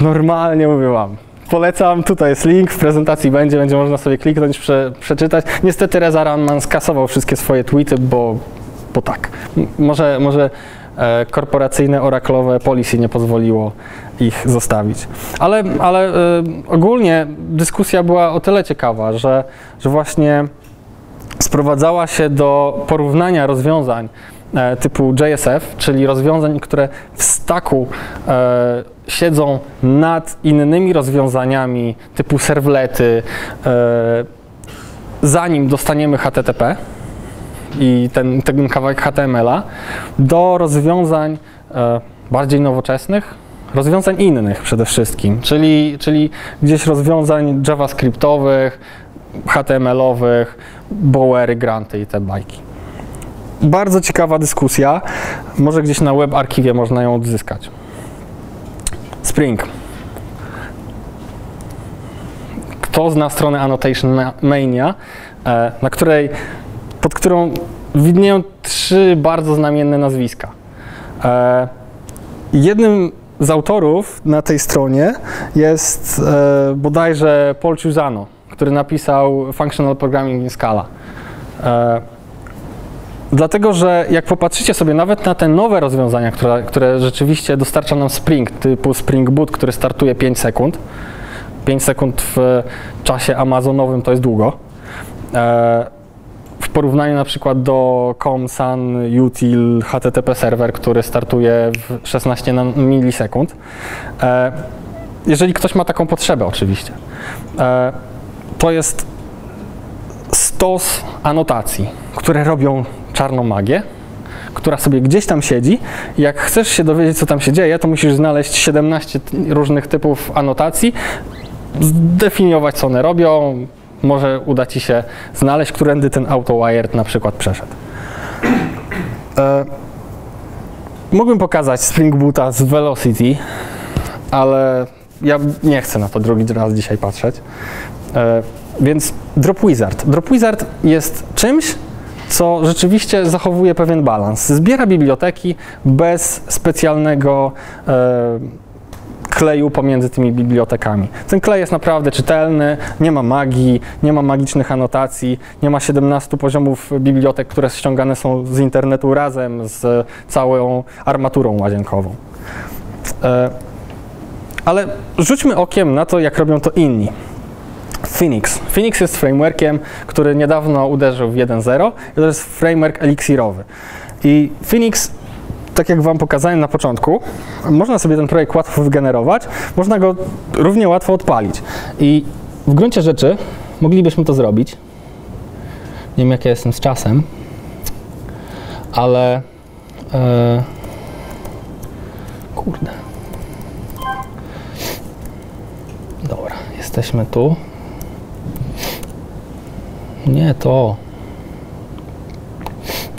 Normalnie mówię wam. Polecam, tutaj jest link, w prezentacji będzie, będzie można sobie kliknąć, prze, przeczytać. Niestety Reza Raman skasował wszystkie swoje tweety, bo, bo tak. Może, może E, korporacyjne, oraklowe policy nie pozwoliło ich zostawić. Ale, ale e, ogólnie dyskusja była o tyle ciekawa, że, że właśnie sprowadzała się do porównania rozwiązań typu JSF, czyli rozwiązań, które w staku siedzą nad innymi rozwiązaniami typu serwlety, zanim dostaniemy HTTP, i ten, ten kawałek HTML-a do rozwiązań e, bardziej nowoczesnych, rozwiązań innych przede wszystkim, czyli, czyli gdzieś rozwiązań javascriptowych, HTML-owych, Bowery, Granty i te bajki. Bardzo ciekawa dyskusja, może gdzieś na web archiwie można ją odzyskać. Spring. Kto zna stronę Annotation Mania, e, na której pod którą widnieją trzy bardzo znamienne nazwiska. E, jednym z autorów na tej stronie jest e, bodajże Paul Ciusano, który napisał Functional Programming in Scala. Dlatego, że jak popatrzycie sobie nawet na te nowe rozwiązania, które, które rzeczywiście dostarcza nam Spring, typu Spring Boot, który startuje 5 sekund. 5 sekund w czasie amazonowym to jest długo. E, w porównaniu na przykład do ComSun Util HTTP serwer, który startuje w 16 na- milisekund. E, jeżeli ktoś ma taką potrzebę oczywiście. E, to jest stos anotacji, które robią czarną magię, która sobie gdzieś tam siedzi. Jak chcesz się dowiedzieć, co tam się dzieje, to musisz znaleźć 17 t- różnych typów anotacji, zdefiniować, co one robią. Może uda Ci się znaleźć, którędy ten AutoWired na przykład przeszedł. E, mógłbym pokazać Spring Boota z Velocity, ale ja nie chcę na to drugi raz dzisiaj patrzeć. E, więc Drop Wizard. Drop Wizard jest czymś, co rzeczywiście zachowuje pewien balans. Zbiera biblioteki bez specjalnego e, kleju pomiędzy tymi bibliotekami. Ten klej jest naprawdę czytelny, nie ma magii, nie ma magicznych anotacji, nie ma 17 poziomów bibliotek, które ściągane są z internetu razem z całą armaturą łazienkową. E, ale rzućmy okiem na to, jak robią to inni. Phoenix. Phoenix jest frameworkiem, który niedawno uderzył w 1.0 i to jest framework eliksirowy. I Phoenix, tak jak Wam pokazałem na początku, można sobie ten projekt łatwo wygenerować, można go równie łatwo odpalić. I w gruncie rzeczy moglibyśmy to zrobić. Nie wiem, jak ja jestem z czasem, ale... E, kurde. Dobra, jesteśmy tu. Nie to.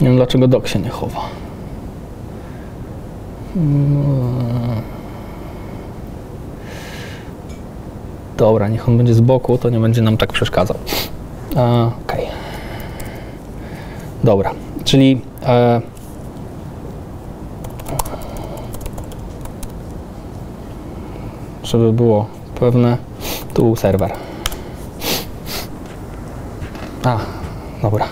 Nie wiem dlaczego dok się nie chowa. Dobra, niech on będzie z boku, to nie będzie nam tak przeszkadzał. Okej. Dobra, czyli e, żeby było pewne, tu serwer. A, dobra.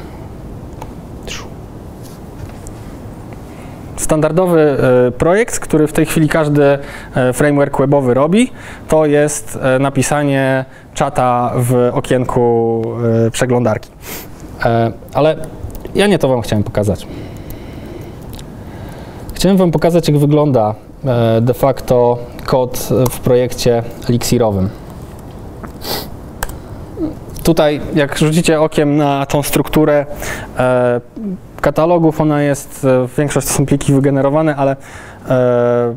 Standardowy e, projekt, który w tej chwili każdy e, framework webowy robi, to jest e, napisanie czata w okienku przeglądarki. Ale ja nie to Wam chciałem pokazać. Chciałem Wam pokazać, jak wygląda de facto kod w projekcie eliksirowym. Tutaj, jak rzucicie okiem na tą strukturę e, katalogów, ona jest, e, większość to są pliki wygenerowane, ale e,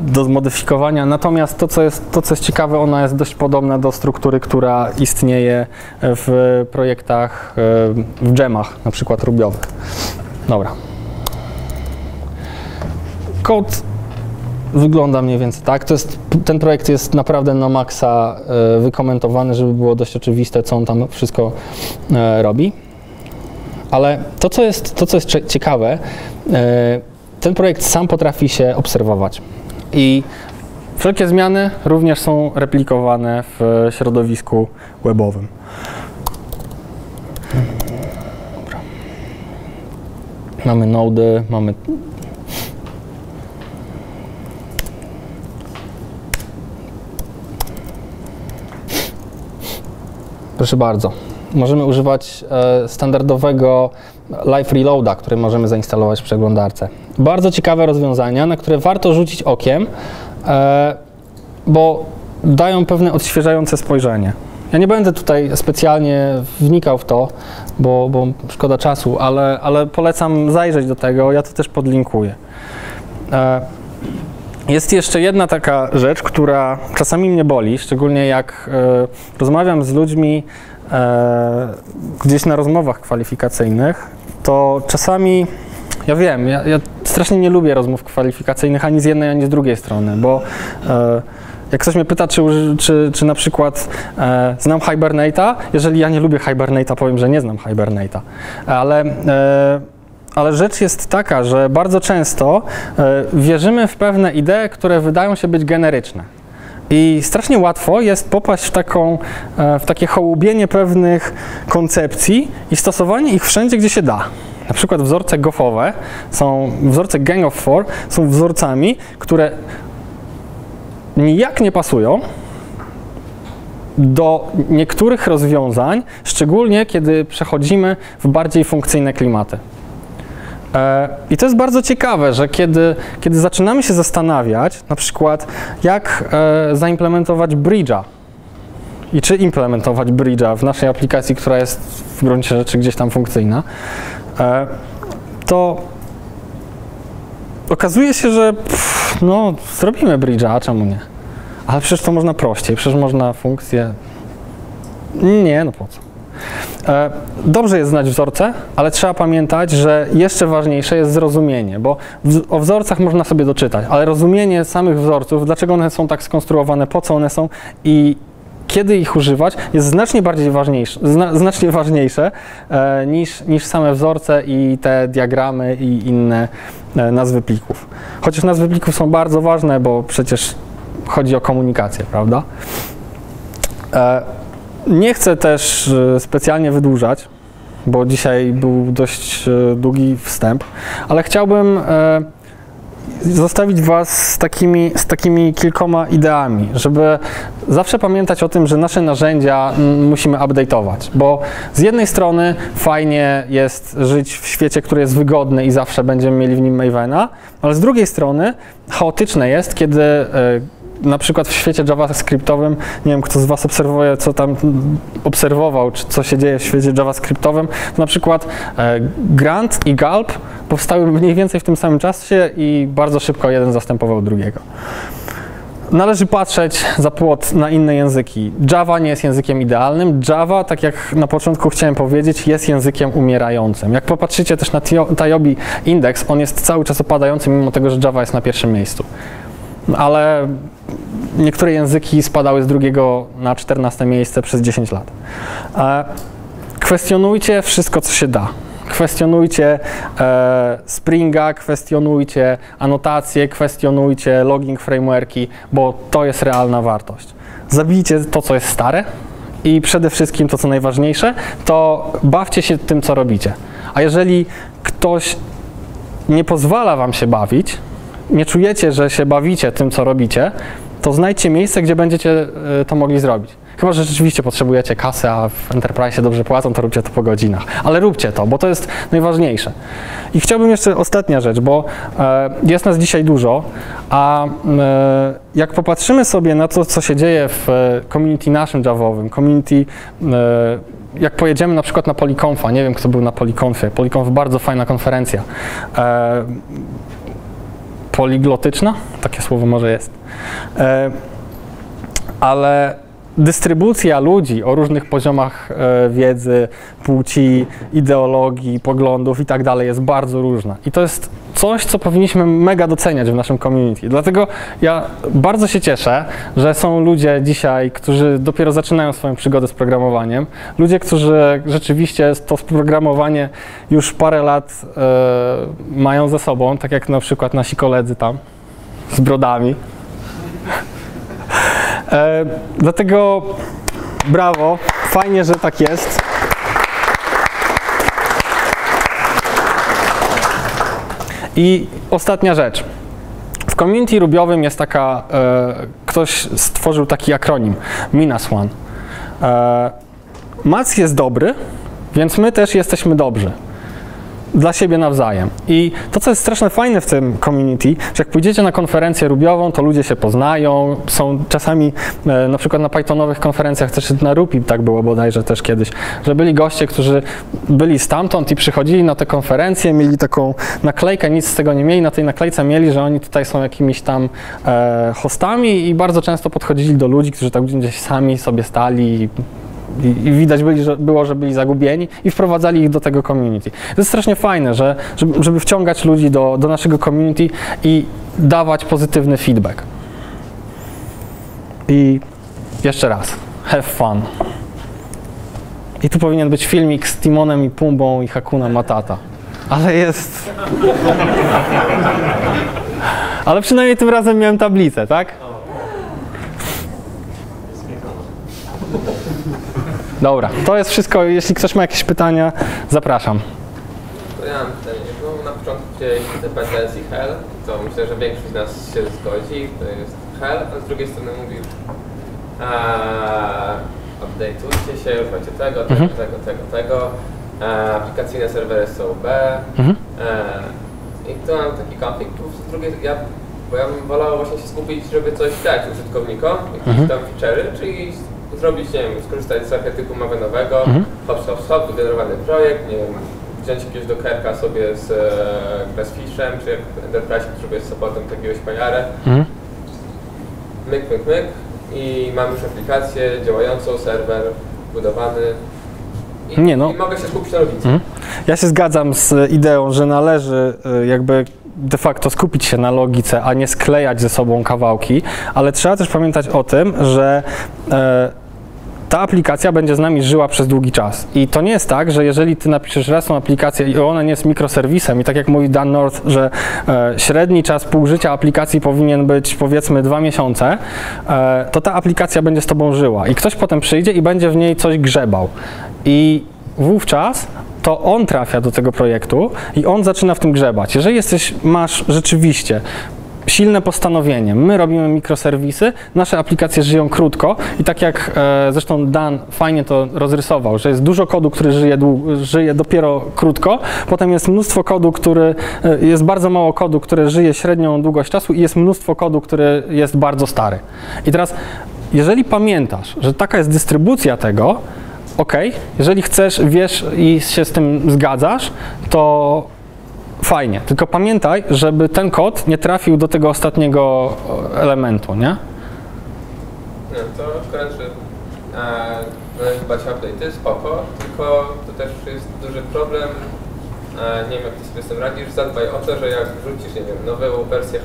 do zmodyfikowania. Natomiast to co, jest, to, co jest ciekawe, ona jest dość podobna do struktury, która istnieje w projektach, e, w dżemach, na przykład rubiowych. Dobra. Kod wygląda mniej więcej tak. To jest, ten projekt jest naprawdę na maksa e, wykomentowany, żeby było dość oczywiste, co on tam wszystko e, robi. Ale to, co jest, to, co jest cie- ciekawe, e, ten projekt sam potrafi się obserwować. I wszelkie zmiany również są replikowane w środowisku webowym. Mamy nody, mamy Proszę bardzo. Możemy używać e, standardowego Live Reloada, który możemy zainstalować w przeglądarce. Bardzo ciekawe rozwiązania, na które warto rzucić okiem, e, bo dają pewne odświeżające spojrzenie. Ja nie będę tutaj specjalnie wnikał w to, bo, bo szkoda czasu, ale, ale polecam zajrzeć do tego, ja to też podlinkuję. Jest jeszcze jedna taka rzecz, która czasami mnie boli, szczególnie jak e, rozmawiam z ludźmi e, gdzieś na rozmowach kwalifikacyjnych, to czasami, ja wiem, ja, ja strasznie nie lubię rozmów kwalifikacyjnych ani z jednej, ani z drugiej strony, bo e, jak ktoś mnie pyta, czy, czy, czy na przykład e, znam Hibernate'a, jeżeli ja nie lubię Hibernate'a, powiem, że nie znam Hibernate'a, ale e, ale rzecz jest taka, że bardzo często e, wierzymy w pewne idee, które wydają się być generyczne. I strasznie łatwo jest popaść w, taką, e, w takie hołubienie pewnych koncepcji i stosowanie ich wszędzie, gdzie się da. Na przykład wzorce goffowe są, wzorce Gang of Four są wzorcami, które nijak nie pasują do niektórych rozwiązań, szczególnie kiedy przechodzimy w bardziej funkcyjne klimaty. E, I to jest bardzo ciekawe, że kiedy, kiedy zaczynamy się zastanawiać, na przykład, jak e, zaimplementować bridge'a i czy implementować bridge'a w naszej aplikacji, która jest w gruncie rzeczy gdzieś tam funkcyjna, e, to okazuje się, że pff, no, zrobimy bridge'a, a czemu nie? Ale przecież to można prościej, przecież można funkcję. Nie, no po co? E, dobrze jest znać wzorce, ale trzeba pamiętać, że jeszcze ważniejsze jest zrozumienie, bo o wzorcach można sobie doczytać, ale rozumienie samych wzorców, dlaczego one są tak skonstruowane, po co one są i kiedy ich używać, jest znacznie bardziej ważniejsze, zna, znacznie ważniejsze e, niż, niż same wzorce i te diagramy i inne e, nazwy plików. Chociaż nazwy plików są bardzo ważne, bo przecież chodzi o komunikację, prawda? Nie chcę też e, specjalnie wydłużać, bo dzisiaj był dość e, długi wstęp, ale chciałbym zostawić Was z takimi, z takimi kilkoma ideami, żeby zawsze pamiętać o tym, że nasze narzędzia musimy update'ować, bo z jednej strony fajnie jest żyć w świecie, który jest wygodny i zawsze będziemy mieli w nim Mavena, ale z drugiej strony chaotyczne jest, kiedy na przykład w świecie JavaScriptowym, nie wiem kto z Was obserwuje, co tam obserwował, czy co się dzieje w świecie JavaScriptowym, to na przykład e, Grant i Gulp powstały mniej więcej w tym samym czasie i bardzo szybko jeden zastępował drugiego. Należy patrzeć za płot na inne języki. Java nie jest językiem idealnym. Java, tak jak na początku chciałem powiedzieć, jest językiem umierającym. Jak popatrzycie też na Tiobi Index, on jest cały czas opadający, mimo tego, że Java jest na pierwszym miejscu. Ale niektóre języki spadały z drugiego na 14 miejsce przez 10 lat. E, kwestionujcie wszystko, co się da. Kwestionujcie e, Springa, kwestionujcie anotacje, kwestionujcie logging frameworki, bo to jest realna wartość. Zabijcie to, co jest stare i przede wszystkim to, co najważniejsze, to bawcie się tym, co robicie. A jeżeli ktoś nie pozwala wam się bawić, nie czujecie, że się bawicie tym, co robicie, to znajdźcie miejsce, gdzie będziecie e, to mogli zrobić. Chyba, że rzeczywiście potrzebujecie kasy, a w Enterprise dobrze płacą, to róbcie to po godzinach. Ale róbcie to, bo to jest najważniejsze. I chciałbym jeszcze ostatnia rzecz, bo e, jest nas dzisiaj dużo, a e, jak popatrzymy sobie na to, co się dzieje w e, community naszym Javowym, community jak pojedziemy na przykład na Polikonfa, nie wiem kto był na Polikonfie, Polikonf bardzo fajna konferencja, poliglotyczna, takie słowo może jest. E, ale dystrybucja ludzi o różnych poziomach e, wiedzy, płci, ideologii, poglądów i tak dalej jest bardzo różna. I to jest coś, co powinniśmy mega doceniać w naszym community. Dlatego ja bardzo się cieszę, że są ludzie dzisiaj, którzy dopiero zaczynają swoją przygodę z programowaniem. Ludzie, którzy rzeczywiście to programowanie już parę lat e, mają ze sobą, tak jak na przykład nasi koledzy tam z brodami. E, dlatego brawo, fajnie, że tak jest. I ostatnia rzecz. W community rubiowym jest taka, e, ktoś stworzył taki akronim, Minas One. E, Mac jest dobry, więc my też jesteśmy dobrzy dla siebie nawzajem. I to, co jest strasznie fajne w tym community, że jak pójdziecie na konferencję rubiową, to ludzie się poznają, są czasami, e, na przykład na Pythonowych konferencjach, też na Rupi tak było bodajże też kiedyś, że byli goście, którzy byli stamtąd i przychodzili na te konferencje, mieli taką naklejkę, nic z tego nie mieli, na tej naklejce mieli, że oni tutaj są jakimiś tam e, hostami i bardzo często podchodzili do ludzi, którzy tak gdzieś sami sobie stali i, i widać byli, że, było, że byli zagubieni i wprowadzali ich do tego community. To jest strasznie fajne, że, żeby, żeby wciągać ludzi do, do naszego community i dawać pozytywny feedback. I jeszcze raz, have fun. I tu powinien być filmik z Timonem i Pumbą i Hakuna Matata. Ale jest... Ale przynajmniej tym razem miałem tablicę, tak? Dobra, to jest wszystko. Jeśli ktoś ma jakieś pytania, zapraszam. To ja mam pytanie. No, na początku chciałeś DPTS i HEL, to myślę, że większość z nas się zgodzi. To jest HEL, a z drugiej strony eee, update'ujcie się, używajcie tego, tego, Mhm. tego, tego, tego. Aplikacyjne serwery są B. Mhm. I tu mam taki konflikt. Z drugiej, ja, bo ja bym wolał właśnie się skupić, żeby coś dać użytkownikom, jakieś Mhm. tam feature'y, czyli zrobić, nie wiem, skorzystać z archetypu mawinowego, Mhm. hop, hop, hop, wygenerowany projekt, nie wiem, wziąć jakiegoś dockerka sobie z e, Glassfishem, czy jak Enterprise potrzebuje z supportem takiego śpaniarę, Mhm. myk, myk, myk i mam już aplikację działającą, serwer budowany i, Nie no. mogę się skupić na logice. Mhm. Ja się zgadzam z ideą, że należy y, jakby de facto skupić się na logice, a nie sklejać ze sobą kawałki, ale trzeba też pamiętać o tym, że e, ta aplikacja będzie z nami żyła przez długi czas. I to nie jest tak, że jeżeli ty napiszesz raz tą aplikację i ona nie jest mikroserwisem i tak jak mówi Dan North, że e, średni czas półżycia aplikacji powinien być powiedzmy dwa miesiące, e, to ta aplikacja będzie z tobą żyła i ktoś potem przyjdzie i będzie w niej coś grzebał. I wówczas to on trafia do tego projektu i on zaczyna w tym grzebać. Jeżeli jesteś, masz rzeczywiście silne postanowienie, my robimy mikroserwisy, nasze aplikacje żyją krótko i tak jak e, zresztą Dan fajnie to rozrysował, że jest dużo kodu, który żyje, żyje dopiero krótko, potem jest mnóstwo kodu, który, e, jest bardzo mało kodu, który żyje średnią długość czasu i jest mnóstwo kodu, który jest bardzo stary. I teraz, jeżeli pamiętasz, że taka jest dystrybucja tego, ok, jeżeli chcesz, wiesz i się z tym zgadzasz, to fajnie. Tylko pamiętaj, żeby ten kod nie trafił do tego ostatniego e, elementu, nie? No to akurat, że e, należy dbać o update'y, spoko, tylko to też jest duży problem, e, nie wiem jak ty sobie z tym radzisz, zadbaj o to, że jak wrzucisz, nie wiem, nową wersję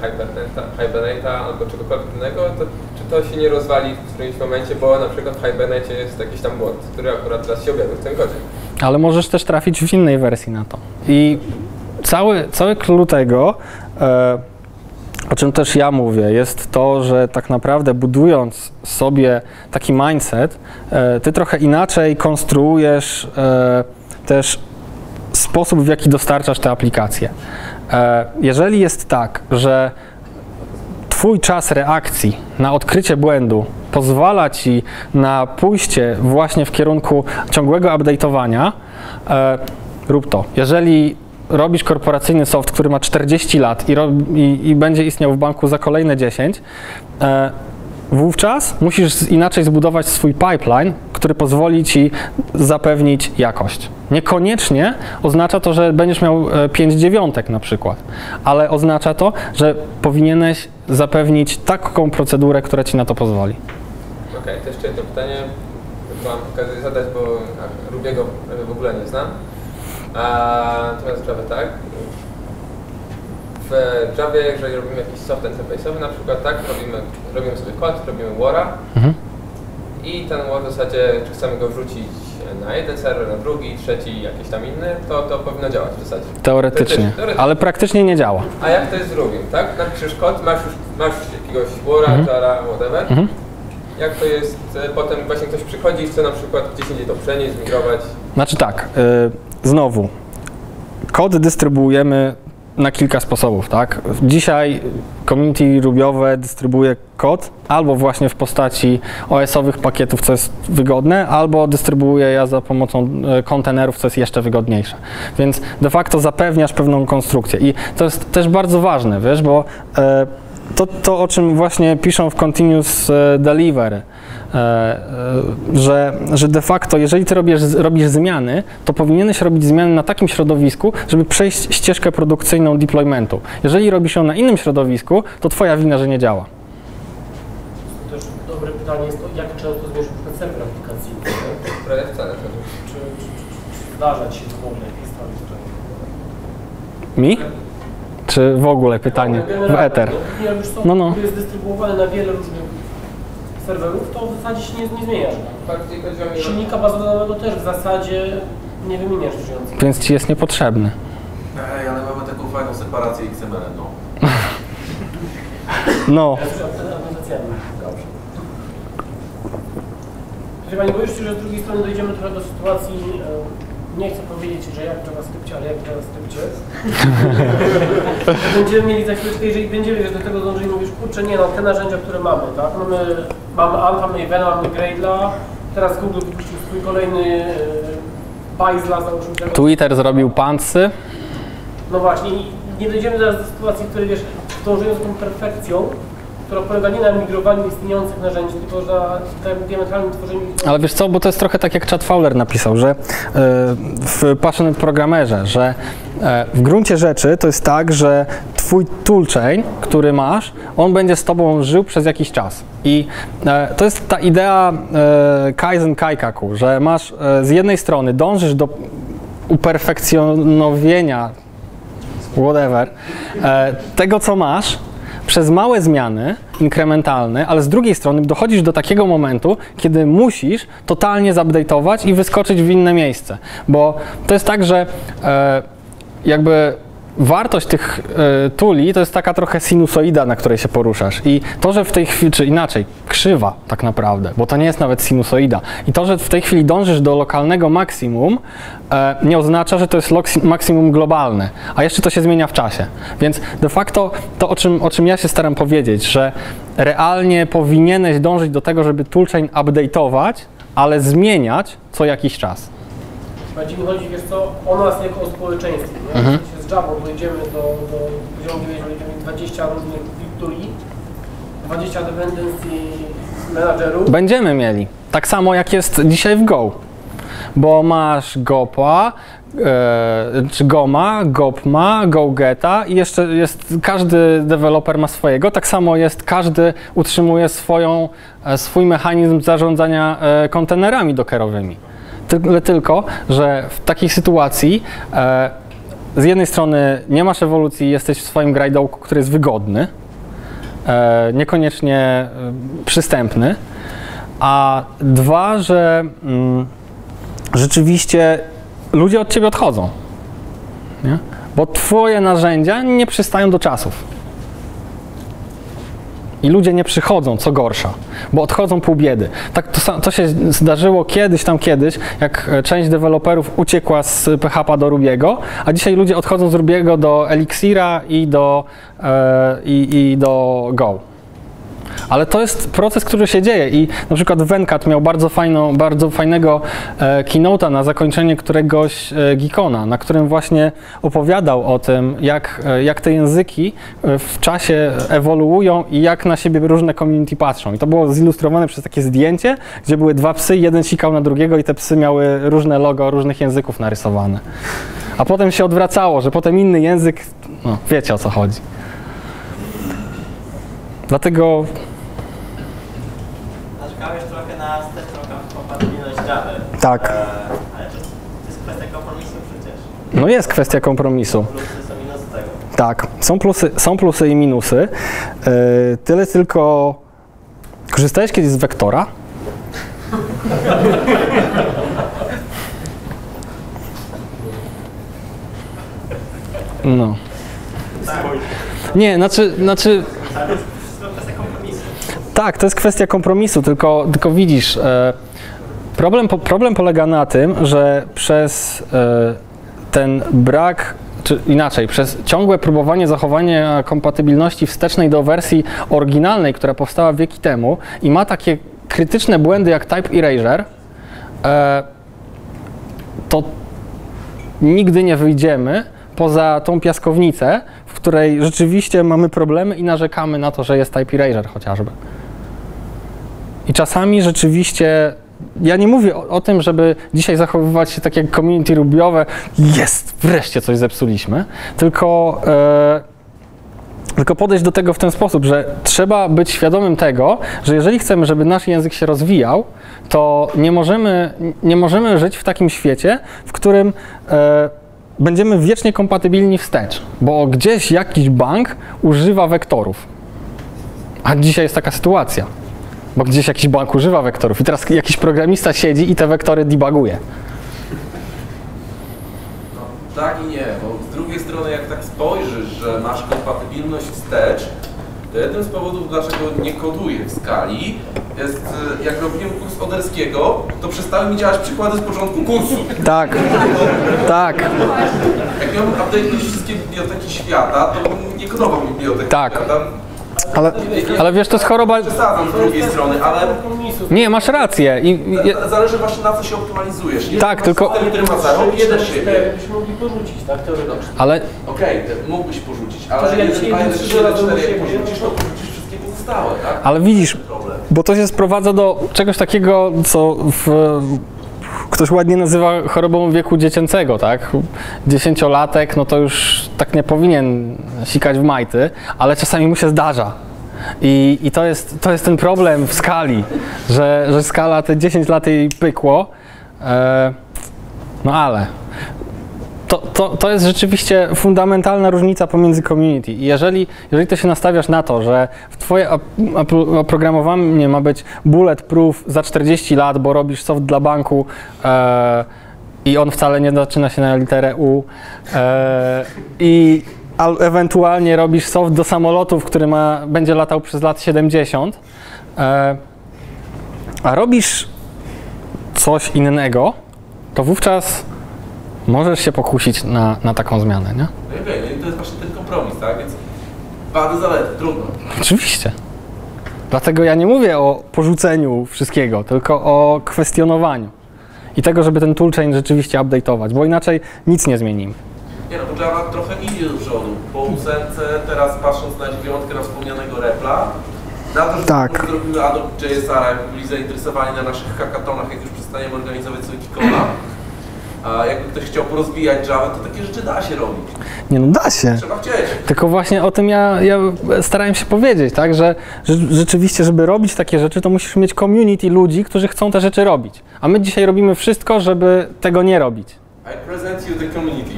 Hibernate'a, albo czegokolwiek innego, to czy to się nie rozwali w którymś momencie, bo na przykład w Hibernate jest jakiś tam błąd, który akurat teraz się objawił w tym kodzie. Ale możesz też trafić w innej wersji na to. I cały, cały clue tego, e, o czym też ja mówię, jest to, że tak naprawdę budując sobie taki mindset, e, ty trochę inaczej konstruujesz e, też sposób, w jaki dostarczasz te aplikacje. Jeżeli jest tak, że Twój czas reakcji na odkrycie błędu pozwala Ci na pójście właśnie w kierunku ciągłego update'owania, e, rób to. Jeżeli robisz korporacyjny soft, który ma 40 lat i, i, i będzie istniał w banku za kolejne 10, e, wówczas musisz inaczej zbudować swój pipeline, który pozwoli Ci zapewnić jakość. Niekoniecznie oznacza to, że będziesz miał 5 dziewiątek na przykład, ale oznacza to, że powinieneś zapewnić taką procedurę, która Ci na to pozwoli. Okej, to jeszcze jedno pytanie, mam okazję zadać, bo Rubiego w ogóle nie znam. A, natomiast Java tak. W Javie, jeżeli robimy jakiś soft interface'owy, na przykład tak, robimy, robimy sobie kod, robimy Wara Mhm. i ten War w zasadzie, czy chcemy go wrzucić na jeden serwer, na drugi, trzeci, jakiś tam inny, to, to powinno działać w zasadzie. Teoretycznie, Teoretycznie. ale praktycznie nie działa. A jak to jest z Rubim, tak? Napiszesz kod, masz już masz jakiegoś Wara, Jara, whatever. Mhm. Jak to jest, e, potem właśnie ktoś przychodzi i chce na przykład gdzieś indziej to przenieść, zmigrować. Znaczy tak, y, znowu, kod dystrybuujemy na kilka sposobów, tak? Dzisiaj community rubiowe dystrybuuje kod albo właśnie w postaci OS-owych pakietów, co jest wygodne, albo dystrybuuję ja za pomocą e, kontenerów, co jest jeszcze wygodniejsze. Więc de facto zapewniasz pewną konstrukcję i to jest też bardzo ważne, wiesz, bo e, to, to o czym właśnie piszą w Continuous e, Delivery, że, że de facto, jeżeli ty robisz, robisz zmiany, to powinieneś robić zmiany na takim środowisku, żeby przejść ścieżkę produkcyjną deploymentu. Jeżeli robisz ją na innym środowisku, to twoja wina, że nie działa. Też dobre pytanie jest to, jak często serwer aplikacyjny? nie? Prawie wcale. to- Czy, czy, czy, zdarza Ci się w ogóle jakieś? Mi? Czy w ogóle pytanie w Ether? no, No, jest dystrybuowany na wiele różnych serwerów, to w zasadzie się nie, nie zmieniasz. Bardziej chodzi o mnie. Silnika bazowego też w zasadzie nie wymieniasz żyjący. Więc ci jest niepotrzebny. Ej, ale mamy taką fajną separację XML, no. No. Proszę Pani, bo już że z drugiej strony dojdziemy trochę do sytuacji, e, nie chcę powiedzieć, że jak JavaScriptie, ale jak JavaScriptie. będziemy mieli za chwileczkę, jeżeli będziemy wiesz, do tego dążyli, mówisz, kurczę, nie no, te narzędzia, które mamy, tak? Mamy, mamy Anta, mamy Evena, mamy Gradle'a, teraz Google wypuścił swój kolejny e, Pajzla, załóżmy tego. Twitter zrobił pantsy. No właśnie, nie dojdziemy zaraz do sytuacji, w której wiesz, dążymy z tą perfekcją, która polega nie na migrowaniu istniejących narzędzi, tylko na tym diametralnym tworzeniu Ale wiesz co, bo to jest trochę tak jak Chad Fowler napisał, że e, w Passionate Programmerze, że e, w gruncie rzeczy to jest tak, że twój toolchain, który masz, on będzie z tobą żył przez jakiś czas. I e, to jest ta idea Kaizen Kaikaku, że masz z jednej strony dążysz do uperfekcjonowienia whatever, tego co masz, przez małe zmiany inkrementalne, ale z drugiej strony dochodzisz do takiego momentu, kiedy musisz totalnie zupdate'ować i wyskoczyć w inne miejsce. Bo to jest tak, że e, jakby wartość tych e, tuli to jest taka trochę sinusoida, na której się poruszasz. I to, że w tej chwili, czy inaczej, krzywa tak naprawdę, bo to nie jest nawet sinusoida. I to, że w tej chwili dążysz do lokalnego maksimum, e, nie oznacza, że to jest maksimum globalne, a jeszcze to się zmienia w czasie. Więc de facto to, o czym, o czym ja się staram powiedzieć, że realnie powinieneś dążyć do tego, żeby toolchain update'ować, ale zmieniać co jakiś czas. Bardziej mi chodzi, wiesz co, o nas jako o społeczeństwie. Nie? Mhm. Sensie z Java dojdziemy do, do poziomu, będziemy mieli 20 różnych tuli, 20 dependency managerów. Będziemy mieli. Tak samo jak jest dzisiaj w Go. Bo masz Gopa, e, czy Goma, Gopma, GoGeta i jeszcze jest, każdy deweloper ma swojego. Tak samo jest, każdy utrzymuje swoją, e, swój mechanizm zarządzania e, kontenerami dockerowymi. Tyle tylko, że w takiej sytuacji e, z jednej strony nie masz ewolucji, jesteś w swoim grajdołku, który jest wygodny, e, niekoniecznie e, przystępny, a dwa, że mm, rzeczywiście ludzie od ciebie odchodzą. Nie? Bo twoje narzędzia nie przystają do czasów. I ludzie nie przychodzą, co gorsza, bo odchodzą pół biedy. Tak to, to się zdarzyło kiedyś, tam kiedyś, jak e, część deweloperów uciekła z PHP do Rubiego, a dzisiaj ludzie odchodzą z Rubiego do Elixira i do, e, i, i do Go. Ale to jest proces, który się dzieje i na przykład Venkat miał bardzo, fajną, bardzo fajnego e, keynote'a na zakończenie któregoś e, Geekona, na którym właśnie opowiadał o tym, jak, e, jak te języki e, w czasie ewoluują i jak na siebie różne community patrzą. I to było zilustrowane przez takie zdjęcie, gdzie były dwa psy, jeden sikał na drugiego i te psy miały różne logo różnych języków narysowane. A potem się odwracało, że potem inny język, no wiecie o co chodzi. Dlatego Narzekałeś trochę na wsteczną kompatybilność Java. tak. E, ale to, jest kwestia kompromisu przecież. No jest kwestia kompromisu. Tak, są plusy, są plusy i minusy. Yy, tyle tylko. Korzystałeś kiedyś z wektora? No. Nie, znaczy, znaczy Ale to jest wszystko kwestia kompromisu. Tak, to jest kwestia kompromisu, tylko, tylko widzisz, e, problem, problem polega na tym, że przez e, ten brak, czy inaczej, przez ciągłe próbowanie zachowania kompatybilności wstecznej do wersji oryginalnej, która powstała wieki temu i ma takie krytyczne błędy jak type erasure, e, to nigdy nie wyjdziemy poza tą piaskownicę, w której rzeczywiście mamy problemy i narzekamy na to, że jest type erasure chociażby. I czasami rzeczywiście, ja nie mówię o, o tym, żeby dzisiaj zachowywać się tak jak community rubiowe, jest, wreszcie coś zepsuliśmy, tylko, e, tylko podejść do tego w ten sposób, że trzeba być świadomym tego, że jeżeli chcemy, żeby nasz język się rozwijał, to nie możemy, nie możemy żyć w takim świecie, w którym e, będziemy wiecznie kompatybilni wstecz, bo gdzieś jakiś bank używa wektorów. A dzisiaj jest taka sytuacja, bo gdzieś jakiś bank używa wektorów i teraz jakiś programista siedzi i te wektory debuguje. Tak i nie, bo z drugiej strony jak tak spojrzysz, że masz kompatybilność wstecz, to jednym z powodów, dlaczego nie koduję w skali, jest, e, jak robiłem kurs Oderskiego, to przestały mi działać przykłady z początku kursu. Tak, tak, Jak miałem update'ować wszystkie biblioteki świata, to nie kodował bibliotek Tak. świata. Ale, ale wiesz, to jest choroba... Przesadzam z drugiej strony, ale. Nie, masz rację. I, i, za- zależy właśnie na co się optymalizujesz. Jeżeli Tak, tylko- System, który ma zarobić Jeden siebie. byśmy mogli porzucić, tak, teoretycznie. ale Okej, te mógłbyś porzucić, To, ale że 1, się 2, 1, jeden 3, trzy 4, razy 4, jak porzucisz, to to- porzucisz wszystkie pozostałe, tak? Ale widzisz, Problem. bo to się sprowadza do czegoś takiego, co w, ktoś ładnie nazywa chorobą wieku dziecięcego, tak? Dziesięciolatek, no to już tak nie powinien sikać w majty, ale czasami mu się zdarza. I, i to, jest, to jest ten problem w skali, że, że skala te 10 lat jej pykło. E, no ale to, to, to jest rzeczywiście fundamentalna różnica pomiędzy community. Jeżeli, jeżeli ty się nastawiasz na to, że w twoje op- op- oprogramowanie ma być bulletproof za 40 lat, bo robisz soft dla banku e, i on wcale nie zaczyna się na literę U e, i ewentualnie robisz soft do samolotów, który ma, będzie latał przez lat 70, e, a robisz coś innego, to wówczas możesz się pokusić na, na taką zmianę, nie? No i to jest właśnie ten kompromis, tak? Więc wady, zalety, trudno. Oczywiście. Dlatego ja nie mówię o porzuceniu wszystkiego, tylko o kwestionowaniu. I tego, żeby ten toolchain rzeczywiście update'ować, bo inaczej nic nie zmienimy. Nie no, bo Java trochę idzie do przodu. Ósemce, teraz patrząc na dziewiątkę, na wspomnianego Repla, na to, że Tak. my zrobimy Adobe JSR, jakby byli zainteresowani na naszych hackathonach, jak już przestaniemy organizować Wikikona, a jakby ktoś chciał porozwijać Java, to takie rzeczy da się robić. Nie no, da się. Trzeba chcieć. Tylko właśnie o tym ja, ja starałem się powiedzieć, tak, że, że rzeczywiście, żeby robić takie rzeczy, to musisz mieć community ludzi, którzy chcą te rzeczy robić. A my dzisiaj robimy wszystko, żeby tego nie robić. I present you the community.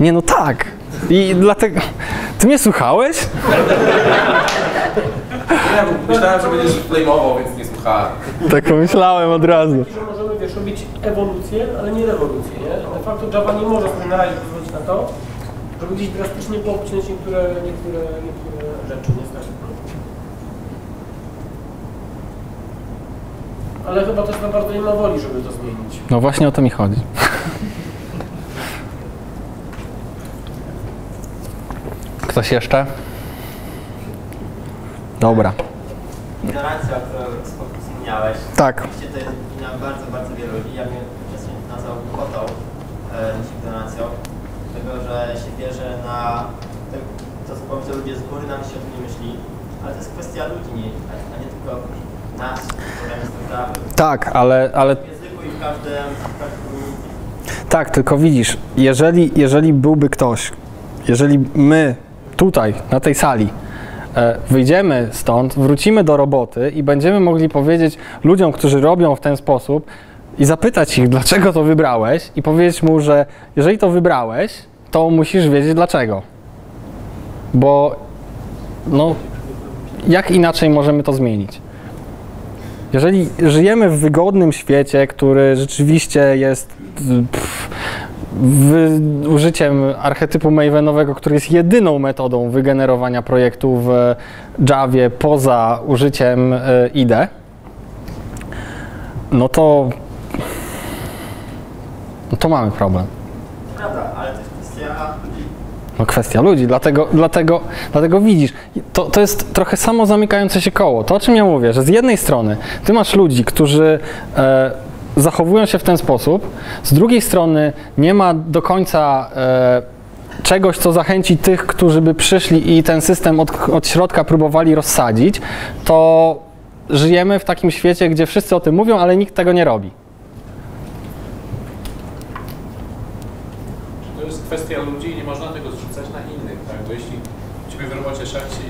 Nie no tak. I dlatego... Ty mnie słuchałeś? Nie, myślałem, że będziesz flameował, więc nie słuchałem. Tak pomyślałem od razu. że możemy wiesz, robić ewolucję, ale nie rewolucję, nie? De facto Java nie może sobie na razie pozwolić na to, żeby gdzieś drastycznie poobcinać niektóre, niektóre, niektóre rzeczy, niestety. Ale chyba też za bardzo nie ma woli, żeby to zmienić. No właśnie o to mi chodzi. Ktoś jeszcze? Dobra. Ignorancja, o której wspomniałeś. Tak. Oczywiście to jest wina bardzo, bardzo wielu ludzi. Ja bym wcześniej nazwał głupotą e, niż ignorancją. Dlatego, że się bierze na to, to, co powiedzą ludzie z góry, nam się o tym nie myśli. Ale to jest kwestia ludzi, nie, a nie tylko nas, programistów Java. Tak, ale, ale W języku i w każdym, w każdym community. tak, tylko widzisz, jeżeli, jeżeli byłby ktoś, jeżeli my tutaj, na tej sali, e, wyjdziemy stąd, wrócimy do roboty i będziemy mogli powiedzieć ludziom, którzy robią w ten sposób i zapytać ich, dlaczego to wybrałeś i powiedzieć mu, że jeżeli to wybrałeś, to musisz wiedzieć dlaczego. Bo no, jak inaczej możemy to zmienić? Jeżeli żyjemy w wygodnym świecie, który rzeczywiście jest pff, wy, użyciem archetypu Mavenowego, który jest jedyną metodą wygenerowania projektu w Javie poza użyciem IDE, no to, no to mamy problem. Prawda, ale to jest kwestia ludzi. No kwestia ludzi, dlatego, dlatego, dlatego widzisz, to, to jest trochę samo zamykające się koło. To o czym ja mówię, że z jednej strony ty masz ludzi, którzy e, zachowują się w ten sposób, z drugiej strony nie ma do końca e, czegoś, co zachęci tych, którzy by przyszli i ten system od, od środka próbowali rozsadzić, to żyjemy w takim świecie, gdzie wszyscy o tym mówią, ale nikt tego nie robi. To jest kwestia ludzi i nie można tego zrzucać na innych, tak? Bo jeśli Ciebie w robocie szef, ci,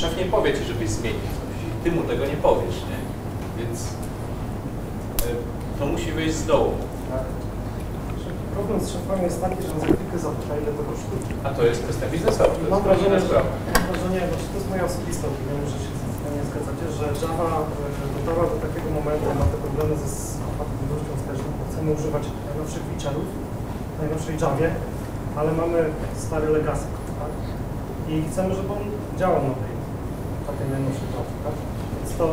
szef nie powie Ci, żebyś zmienił coś Ty mu tego nie powiesz, to musi wyjść z dołu. Problem z szefami jest taki, że on za chwilkę zapyta, ile to kosztuje. A to jest kwestia biznesowa, to Mam jest wrażenie, że, mam wrażenie, bo to jest moja osobista opinia, może się z tym nie zgadzacie, że Java e, dotarła do takiego momentu, ma te problemy ze kompatybilnością z każdym, bo chcemy używać najnowszych feature'ów, w najnowszej Javie, ale mamy stary legacy, tak? I chcemy, żeby on działał na tej. tej najnowszej Java, tak? Więc to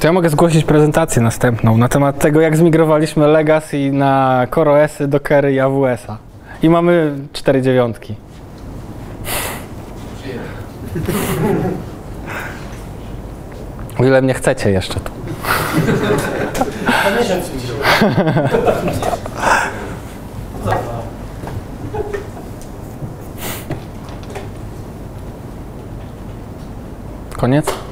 To ja mogę zgłosić prezentację następną na temat tego, jak zmigrowaliśmy Legacy na CoreOS-y, Dockery i AWS-a. I mamy cztery dziewiątki. O ile mnie chcecie jeszcze tu. Koniec?